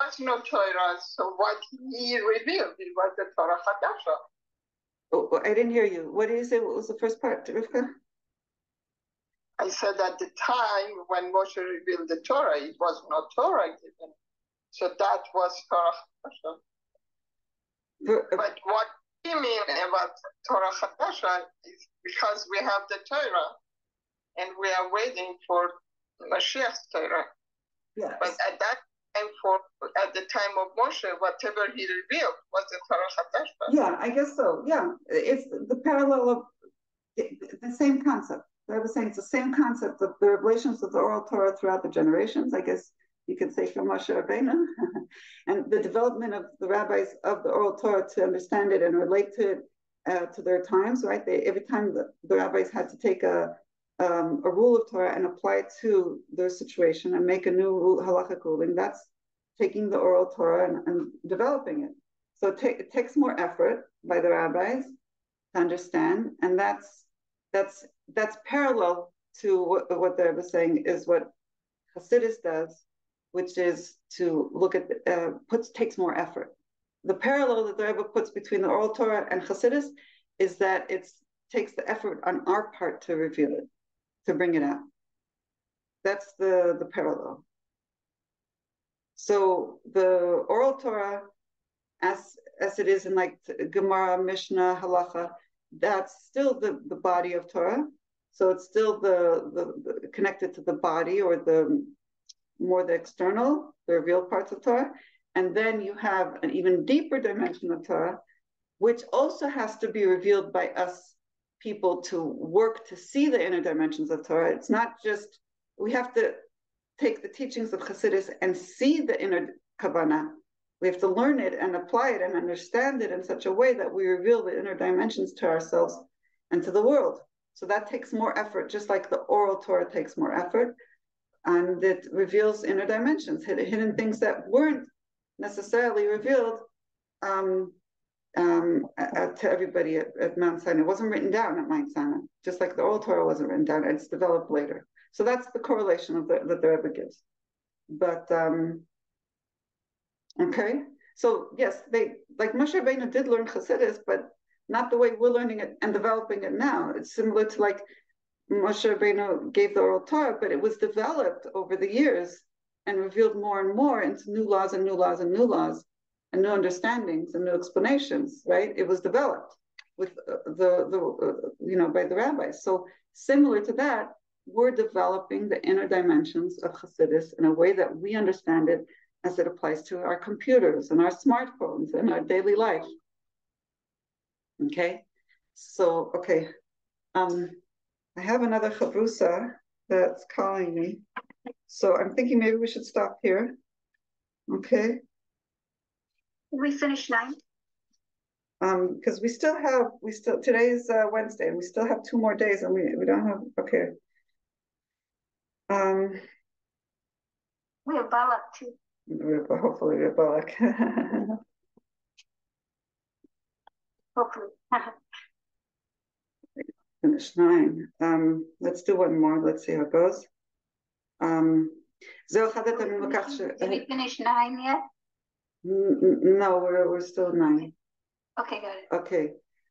Was no Torah, so what he revealed it was the Torah Hadasha. Oh, oh, I didn't hear you. What did you say? What was the first part, Rivka? I said at the time when Moshe revealed the Torah, it was not Torah given. So that was Torah Hadasha. Uh, but what he mean about Torah Hadasha is because we have the Torah and we are waiting for Mashiach's Torah. Yes. But at that time, for at the time of Moshe, whatever he revealed was the Torah Chadashah. Yeah, I guess so. Yeah, it's the parallel of the, the same concept. I was saying it's the same concept of the revelations of the oral Torah throughout the generations. I guess you could say from Moshe Rabbeinu, and the development of the rabbis of the oral Torah to understand it and relate to it uh, to their times. Right? They every time the, the rabbis had to take a um, a rule of Torah and apply it to their situation and make a new rule, halachic ruling. That's taking the oral Torah and, and developing it. So it, it, takes more effort by the rabbis to understand, and that's that's that's parallel to what, what the Rebbe is saying is what Hasidus does, which is to look at uh, puts takes more effort. The parallel that the Rebbe puts between the oral Torah and Hasidus is that it takes the effort on our part to reveal it to bring it out. That's the, the parallel. So the oral Torah, as as it is in like Gemara, Mishnah, Halacha, that's still the, the body of Torah. So it's still the, the, the connected to the body or the more the external, the revealed parts of Torah. And then you have an even deeper dimension of Torah, which also has to be revealed by us people to work to see the inner dimensions of Torah. It's not just we have to take the teachings of Hasidus and see the inner Kavanah. We have to learn it and apply it and understand it in such a way that we reveal the inner dimensions to ourselves and to the world. So that takes more effort, just like the oral Torah takes more effort. And it reveals inner dimensions, hidden things that weren't necessarily revealed um, um, to everybody at, at, Mount Sinai. It wasn't written down at Mount Sinai, just like the old Torah wasn't written down. It's developed later. So that's the correlation of the, that the Rebbe gives. But um, okay, so yes, they like Moshe Rabbeinu did learn Chassidus, but not the way we're learning it and developing it now. It's similar to like Moshe Rabbeinu gave the oral Torah, but it was developed over the years and revealed more and more into new laws and new laws and new laws and new understandings and new explanations, right? It was developed with uh, the, the uh, you know, by the rabbis. So similar to that, we're developing the inner dimensions of Hasidus in a way that we understand it as it applies to our computers and our smartphones and our daily life. Okay, so, okay. Um, I have another chavrusa that's calling me. So I'm thinking maybe we should stop here. Okay. We finished nine. Um, because we still have we still today's uh, Wednesday and we still have two more days and we we don't have okay. Um, we have Balak too. Hopefully we have Balak. hopefully. Finish nine. Um, let's do one more. Let's see how it goes. Um, Did we finish nine yet? No, we're, we're still nine. Okay, got it. Okay.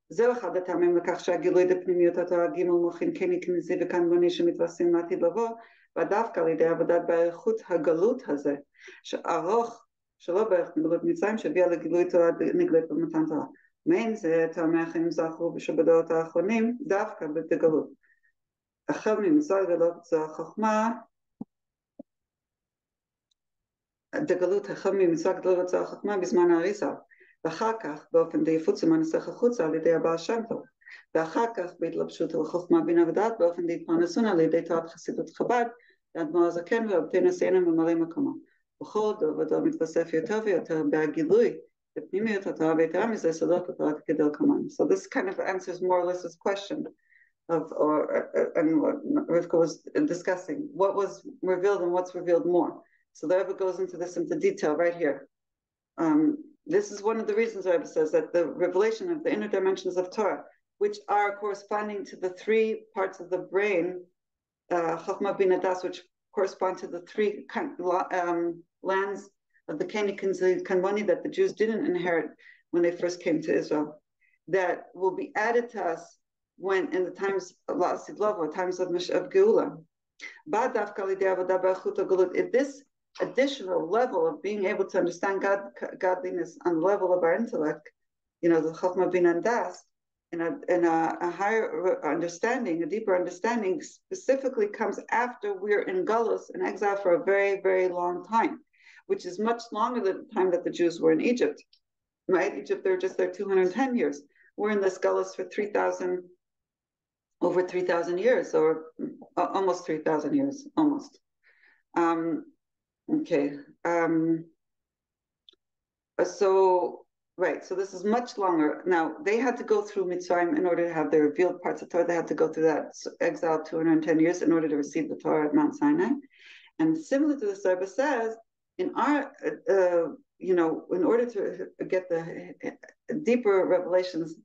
זהו אחד הטעמים לכך שהגילוי דפנימיות התורה ג' מוחין כן יקנזי וכאן בוני שמתווספים לעתיד לבוא, ודווקא על ידי עבודת באריכות הגלות הזה, שארוך שלא בערך מגלות מצרים שהביאה לגילוי תורה נגלית במתן תורה. מעין זה טעמי החיים זכרו בשבדעות האחרונים דווקא בגלות. החל ממצוא הגלות זו החוכמה דגלות החל ממצווה גדול רצון החוכמה בזמן האריזה, ואחר כך באופן די יפוץ ומנסח החוצה על ידי הבעל שם טוב, ואחר כך בהתלבשות על חוכמה בינה ודעת באופן די התפרנסון על ידי תורת חסידות חב"ד, לאדמו"ר הזקן ועובדי נשיאנו ממלאי מקומו. בכל דור ודור מתווסף יותר ויותר בהגילוי בפנימיות התורה ויתרה מזה סודות התורה כדלקמן. So this kind of answers more or less this question of or uh, and what Rivka was discussing. What was revealed and what's revealed more. So the Rebbe goes into this into detail right here. Um, this is one of the reasons the Rebbe says that the revelation of the inner dimensions of Torah, which are corresponding to the three parts of the brain, uh, Chachma Bin Das, which correspond to the three um, lands of the Kanbani that the Jews didn't inherit when they first came to Israel, that will be added to us when in the times of La'asid or times of, of Geula. If this additional level of being able to understand God, godliness on the level of our intellect, you know, the Chachma Bin and Das, in a in a, a, higher understanding, a deeper understanding, specifically comes after we're in Gullus in exile for a very very long time, which is much longer than the time that the Jews were in Egypt. Right, Egypt they're just there 210 years. We're in this Gullus for 3,000 over 3,000 years, or uh, almost 3,000 years, almost. Um, okay. Um, so Right. So this is much longer. Now they had to go through Mitzrayim in order to have the revealed parts of Torah. They had to go through that exile 210 years in order to receive the Torah at Mount Sinai. And similar to the Rebbe says, in our, uh, you know, in order to get the deeper revelations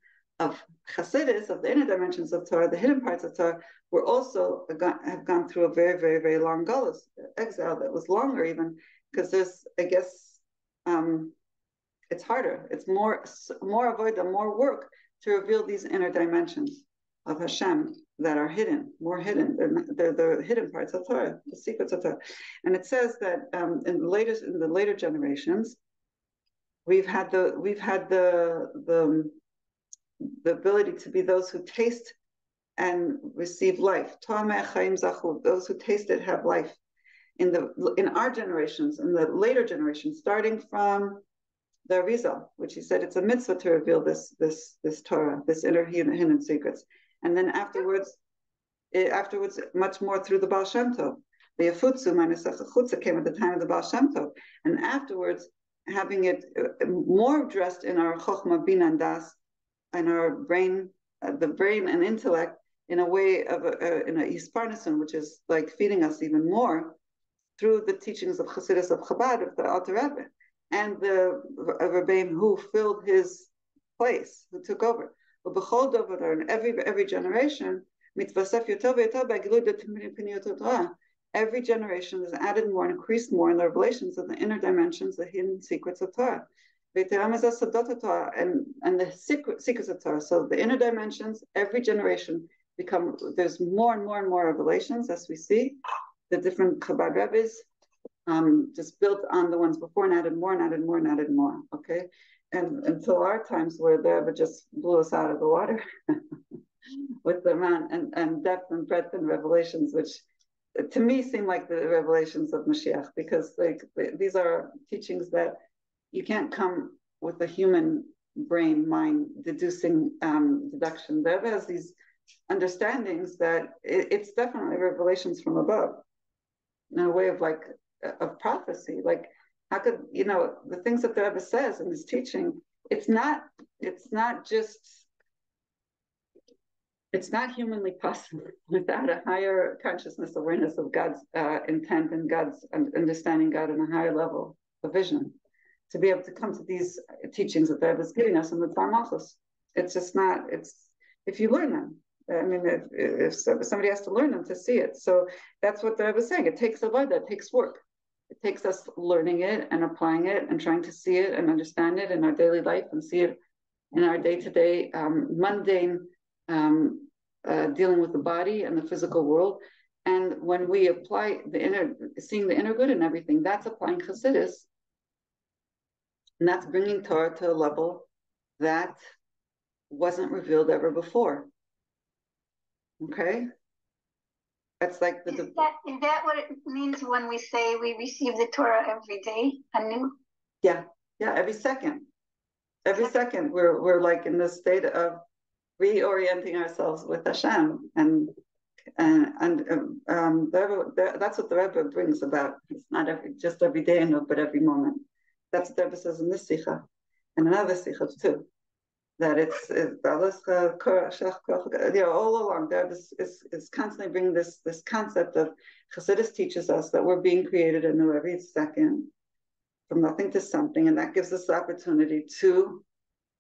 of Hasidus, of the inner dimensions of Torah, the hidden parts of Torah, we're also have gone through a very, very, very long Golos exile that was longer even because there's, I guess, um, it's harder. It's more more avoid the more work to reveal these inner dimensions of Hashem that are hidden, more hidden. They're the hidden parts of Torah, the secrets of Torah. And it says that um, in the latest in the later generations, we've had the we've had the the the ability to be those who taste and receive life. Those who taste it have life. In the in our generations, in the later generations, starting from the Arizal, which he said it's a mitzvah to reveal this this this Torah, this inner hidden secrets, and then afterwards, it, afterwards much more through the Baal Shem Tov. The Yafutsu minus Chutza came at the time of the Baal Shem Tov, and afterwards having it uh, more dressed in our Chokhmah Bin and Das, and our brain, uh, the brain and intellect in a way of a, uh, in a Hisparnison, which is like feeding us even more through the teachings of Chassidus of Chabad of the Alter Rebbe and the Rebbeim who filled his place, who took over. But In every every generation, every generation is added more and increased more in the revelations of the inner dimensions, the hidden secrets of Torah. And, and the secret, secrets of Torah. So the inner dimensions, every generation become there's more and more and more revelations as we see. The different Chabad Rebbe's um, just built on the ones before and added more and added more and added more. Okay. And until our times where the Rebbe just blew us out of the water with the amount and, and depth and breadth and revelations, which to me seem like the revelations of Mashiach, because like these are teachings that you can't come with a human brain, mind, deducing um, deduction. Rebbe has these understandings that it, it's definitely revelations from above in a way of like of prophecy. Like, how could you know the things that the Rebbe says in his teaching? It's not. It's not just. It's not humanly possible without a higher consciousness awareness of God's uh, intent and God's understanding God on a higher level of vision to be able to come to these teachings that the Rebbe is giving us in the Dvar It's just not. It's if you learn them, I mean, if, if, somebody has to learn them to see it. So that's what I was saying. It takes a lot, that takes work it takes us learning it and applying it and trying to see it and understand it in our daily life and see it in our day-to-day um, mundane um, uh, dealing with the body and the physical world. And when we apply the inner, seeing the inner good in everything, that's applying Chassidus. And that's bringing Torah to a level that wasn't revealed ever before. Okay? That's like the. Is that, is that what it means when we say we receive the Torah every day anew? Yeah, yeah, every second. Every second, we're we're like in the state of reorienting ourselves with Hashem, and and and um, um the, that's what the Rebbe brings about. It's not every just every day, but every moment. That's what the says in this sikha, and another sikha too that it's, it's uh, you know, all along there is, is, is constantly bringing this this concept of Chassidus teaches us that we're being created anew every second from nothing to something, and that gives us the opportunity to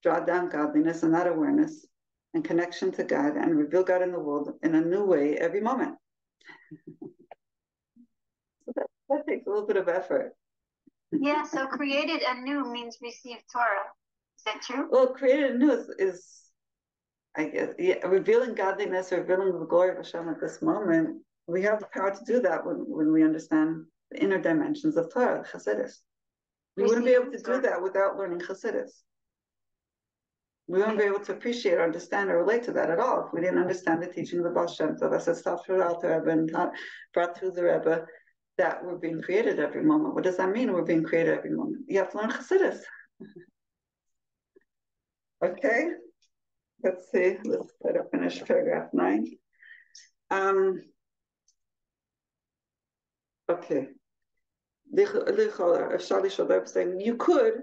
draw down godliness and that awareness and connection to God and reveal God in the world in a new way every moment. so that, that takes a little bit of effort. Yeah, so created anew means receive Torah. Is that true? Well, created anew is, is I guess, yeah, revealing godliness, or revealing the glory of Hashem at this moment. We have the power to do that when, when we understand the inner dimensions of Torah, Chassidus. We wouldn't be able to do that without learning Chassidus. We wouldn't be able to appreciate or understand or relate to that at all if we didn't understand the teaching of the Baal Shem Tov as it's taught through Alter Rebbe and taught, brought through the Rebbe that we're being created every moment. What does that mean? We're being created every moment. You have to learn Chassidus. okay, let's see. Let's try to finish paragraph nine. Um, okay. You could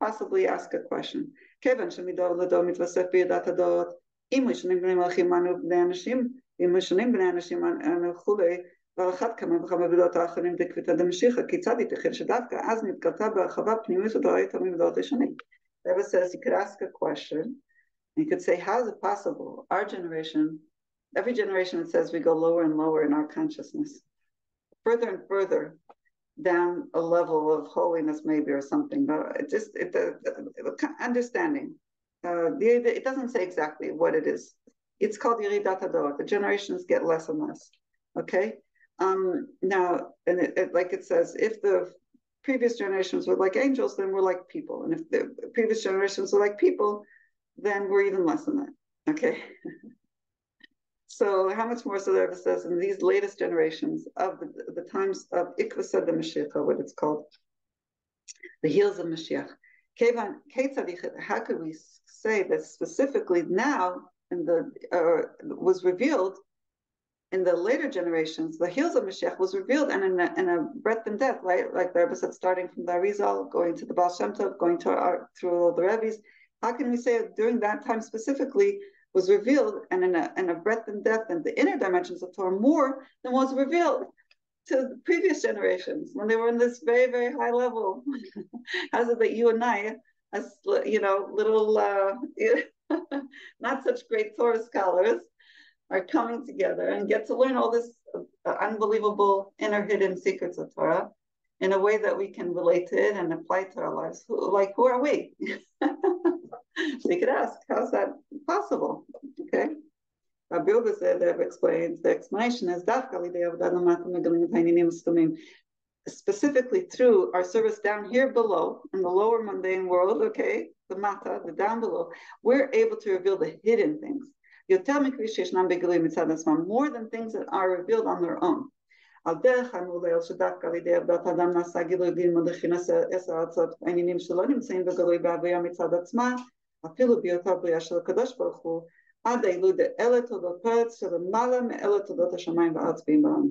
possibly ask a question. כיוון שמדור לדור מתווסף בידת הדורות, אם ראשונים בני מלכים אנו בני אנשים, אם ראשונים בני אנשים אנו וכולי, ועל אחת כמה וכמה בדעות האחרונים דקביתא דמשיחא, כיצד ייתכן שדווקא אז נתגלתה בהרחבה פנימיות הדורות מבדעות ראשונים. Rebbe says you could ask a question, you could say, how is it possible? Our generation, every generation it says we go lower and lower in our consciousness, further and further down a level of holiness, maybe or something. But it just it, the, the understanding. Uh, the, it doesn't say exactly what it is. It's called Yiridat Ador. The generations get less and less. Okay. um, now, and it, it, like it says, if the previous generations were like angels, then we're like people, and if the previous generations were like people, then we're even less than that. Okay. So how much more so there says in these latest generations of the, the times of Ikvasa the Mashiach, what it's called, the heels of Mashiach. How could we say that specifically now in the uh, was revealed in the later generations, the heels of Mashiach was revealed and in a, in a breadth and depth, right? Like the Rebbe said, starting from the Arizal, going to the Baal Shem Tov, going to our, through all the Rebbe's. How can we say during that time specifically was revealed and in a, in a breadth and depth and the inner dimensions of Torah more than was revealed to previous generations when they were in this very, very high level. How's it that you and I, as you know, little uh, not such great Torah scholars, are coming together and get to learn all this uh, unbelievable inner hidden secrets of Torah in a way that we can relate to it and apply to our lives. Who, like, who are we? we could ask, how's that possible? Okay. Rabbi Bilga explains the explanation is specifically through our service down here below in the lower mundane world, okay, the mata, the down below, we're able to reveal the hidden things. More than things that are revealed on their own. על דרך המולל שדווקא על ידי עבודת אדם נעשה גילוי ללמוד עשר העניינים שלא נמצאים בגלוי בהוויה מצד עצמה, אפילו בהיותה בריאה של הקדוש ברוך הוא, עד העילוי דאלה תולדות פרץ שלמעלה מאלה תולדות השמיים והארץ בעמם.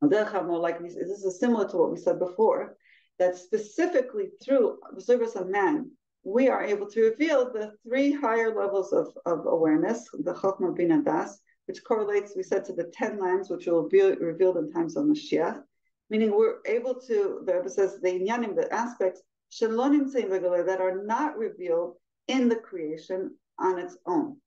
על דרך המולל, like this is similar to what we said before, that specifically through the service of man, we are able to reveal the three higher levels of, of awareness, the Chokhmah Bin Das, which correlates, we said, to the 10 lambs, which will be revealed in times of Mashiach, meaning we're able to, the Rebbe says, the inyanim, the aspects, shalonim that are not revealed in the creation on its own.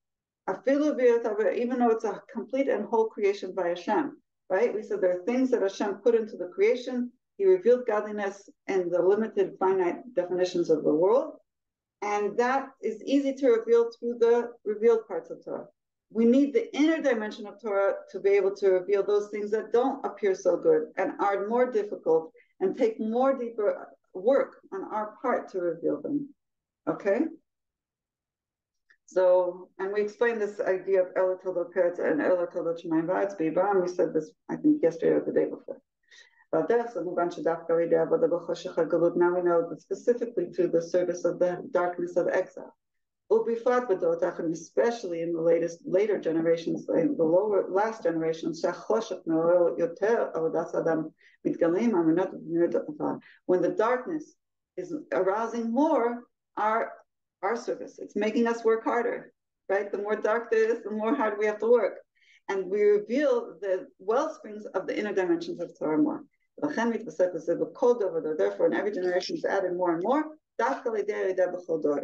Even though it's a complete and whole creation by Hashem, right? We said there are things that Hashem put into the creation. He revealed godliness in the limited, finite definitions of the world. And that is easy to reveal through the revealed parts of Torah we need the inner dimension of Torah to be able to reveal those things that don't appear so good and are more difficult and take more deeper work on our part to reveal them. Okay? So, and we explained this idea of Elatodo Peretz and Elatodo Shemaim Va'atz B'Ibam. We said this, I think, yesterday or the day before. Now we know that specifically through the service of the darkness of exile especially in the latest later generations, the lower last generations, when the darkness is arousing more our our service. It's making us work harder, right? The more dark there is, the more hard we have to work. And we reveal the well springs of the inner dimensions of Torah more. Therefore, in every generation, it's added more and more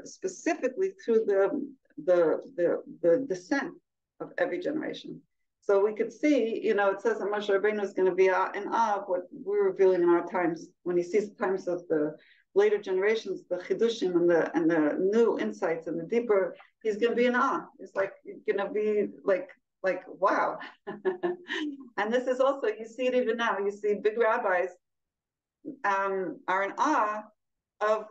specifically through the, the, the, the descent of every generation. So we could see, you know, it says that Moshe Rabbeinu is going to be awe of what we're revealing in our times when he sees the times of the later generations, the chidushim and the and the new insights and the deeper. He's going to be in awe. It's like going to be like like wow. and this is also you see it even now. You see big rabbis um, are in awe of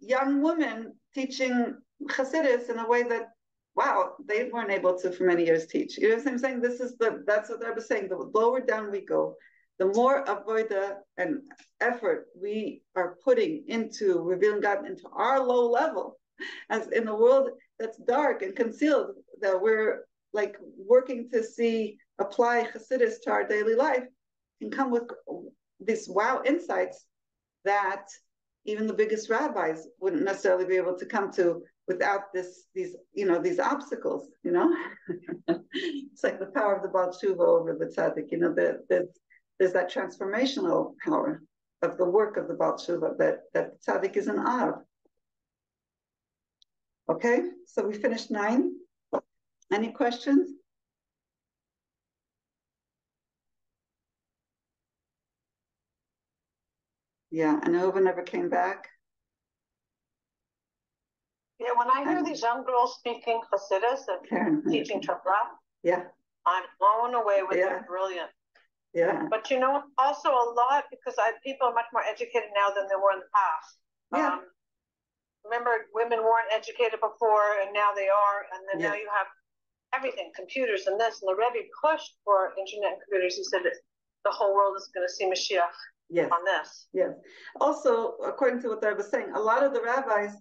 young women teaching Hasidus in a way that, wow, they weren't able to for many years teach. You know what I'm saying? This is the, that's what I was saying. The lower down we go, the more avoida and effort we are putting into revealing God into our low level, as in a world that's dark and concealed, that we're like working to see apply Hasidus to our daily life, can come with these wow insights that even the biggest rabbis wouldn't necessarily be able to come to without this these you know these obstacles you know? It's like the power of the Baal Tshuva over the tzaddik you know the, the, there's that transformational power of the work of the Baal Tshuva that that tzaddik is an av okay so we finished nine any questions Yeah, and Ahuva never came back. Yeah, when I hear and, these young girls speaking Hasidus and Karen, teaching Torah, yeah, I'm blown away with yeah. their brilliance. Yeah. But you know, also a lot because I, people are much more educated now than they were in the past. Yeah. Um, remember, women weren't educated before, and now they are, and then yeah. now you have everything, computers and this. And the Rebbe pushed for internet and computers. He said that the whole world is going to see Mashiach yes. on this. Yes. Also, according to what I was saying, a lot of the rabbis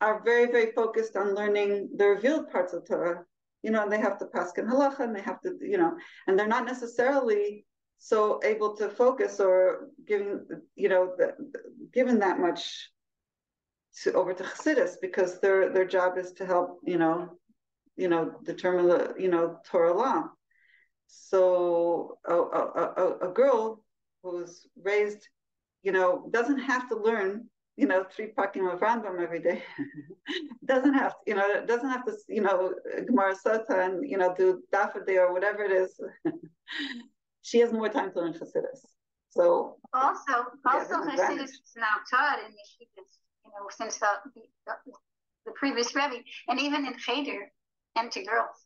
are very, very focused on learning the revealed parts of Torah. You know, and they have to pass in halacha, and they have to, you know, and they're not necessarily so able to focus or giving, you know, the, the, given that much to over to Chassidus because their their job is to help, you know, you know, determine the, you know, Torah law. So a, a, a, a girl who's raised, you know, doesn't have to learn, you know, three perakim of Rambam every day. doesn't have, to, you know, doesn't have to, you know, Gemara Sota and, you know, do Dafadi or whatever it is. she has more time to learn Chassidus. So also, also Chassidus is now taught in yeshivas, you know, since the, the, the previous Rebbe, and even in Cheder and to girls.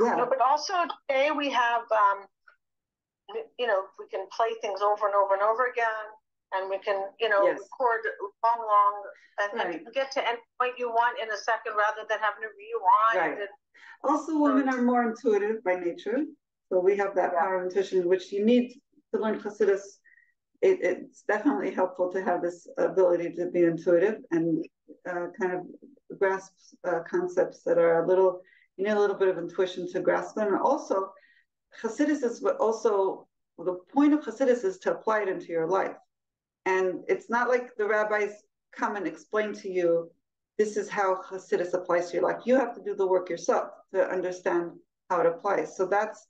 Yeah. No, but also today we have um, you know, we can play things over and over and over again, and we can, you know, yes. record long, long, and, right. and, get to any point you want in a second rather than having to rewind. Right. And, also, women are more intuitive by nature, so we have that yeah. power of intuition, which you need to learn Chassidus. It, it's definitely helpful to have this ability to be intuitive and uh, kind of grasp uh, concepts that are a little, you need a little bit of intuition to grasp them. And also, Hasidus is also the point of Hasidus is to apply it into your life. And it's not like the rabbis come and explain to you, this is how Hasidus applies to your life. You have to do the work yourself to understand how it applies. So that's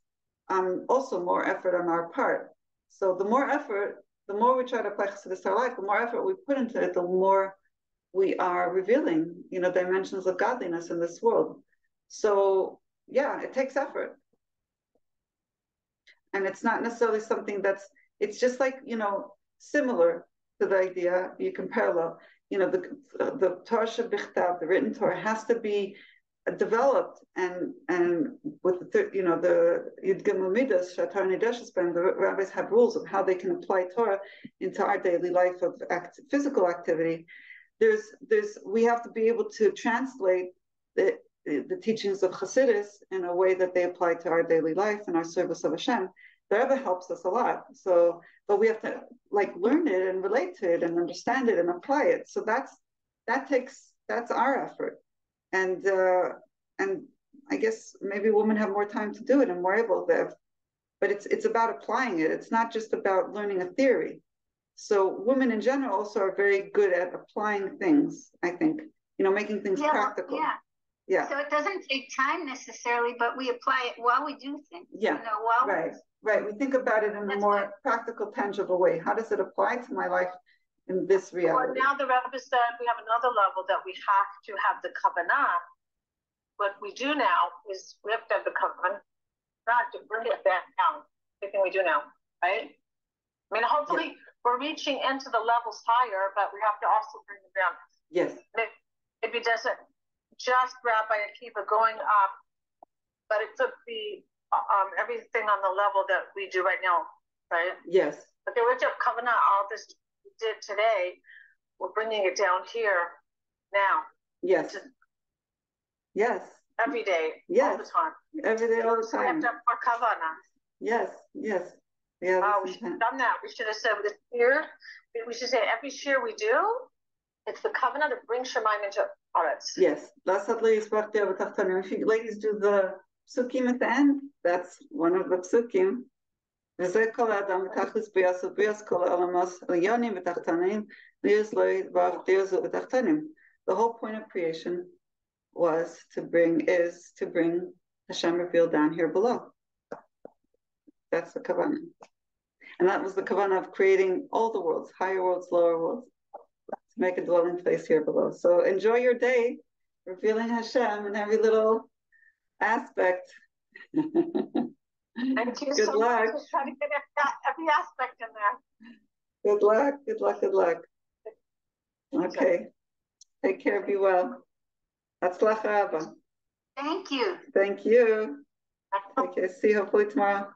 um, also more effort on our part. So the more effort, the more we try to apply Hasidus to our life, the more effort we put into it, the more we are revealing, you know, dimensions of godliness in this world. So yeah, it takes effort and it's not necessarily something that's it's just like you know similar to the idea you can parallel you know the the Torah Bichtav, the written Torah has to be developed and and with the you know the Yudgimel Midas Shatar the rabbis have rules of how they can apply Torah into our daily life of act, physical activity. There's there's we have to be able to translate the the, teachings of Hasidus in a way that they apply to our daily life and our service of Hashem. The Rebbe helps us a lot. So, but we have to like learn it and relate to it and understand it and apply it. So that's that takes that's our effort, and uh, and I guess maybe women have more time to do it and more able to. But it's it's about applying it. It's not just about learning a theory. So women in general also are very good at applying things. I think you know making things yeah, practical. Yeah. Yeah. So it doesn't take time necessarily, but we apply it while we do things. Yeah. You know, while right. Right. We think about it in a more practical, tangible way. How does it apply to my life in this reality? Well, now the Rebbe said we have another level that we have to have the kavanah. What we do now is we have to have the kavanah, not to bring it back down. Everything we do now, right? I mean, hopefully yeah. We're reaching into the levels higher, but we have to also bring them down. Yes. If it doesn't just grab Rabbi Akiva going up, but it took the um, everything on the level that we do right now, right? Yes. But the original covenant, all this did today, we're bringing it down here now. Yes. Yes. Every day. Yes. All the time. Every day, all the time. We have to our kavana. Yes. Yes. Yeah. Oh, we should have done that. We should have said this year. We should say every year we do. It's the covenant that brings Shemaim into Aretz. Yes. If you ladies do the psukim at the end, that's one of the psukim. וזה כל האדם בתכלס ביאס וביאס כל העולמות עליונים ותחתונים ליאס לא ידבח ליאס ותחתונים. The whole point of creation was to bring, is to bring Hashem revealed down here below. That's the kavanah. And that was the kavanah of creating all the worlds, higher worlds, lower worlds, to make a dwelling place here below. So enjoy your day, revealing Hashem in every little aspect. Thank you good so luck. much trying to get every aspect in there. Good luck, good luck, good luck. Okay. Take care, be well. Hatzlacha Thank you. Thank you. Okay, see you hopefully tomorrow.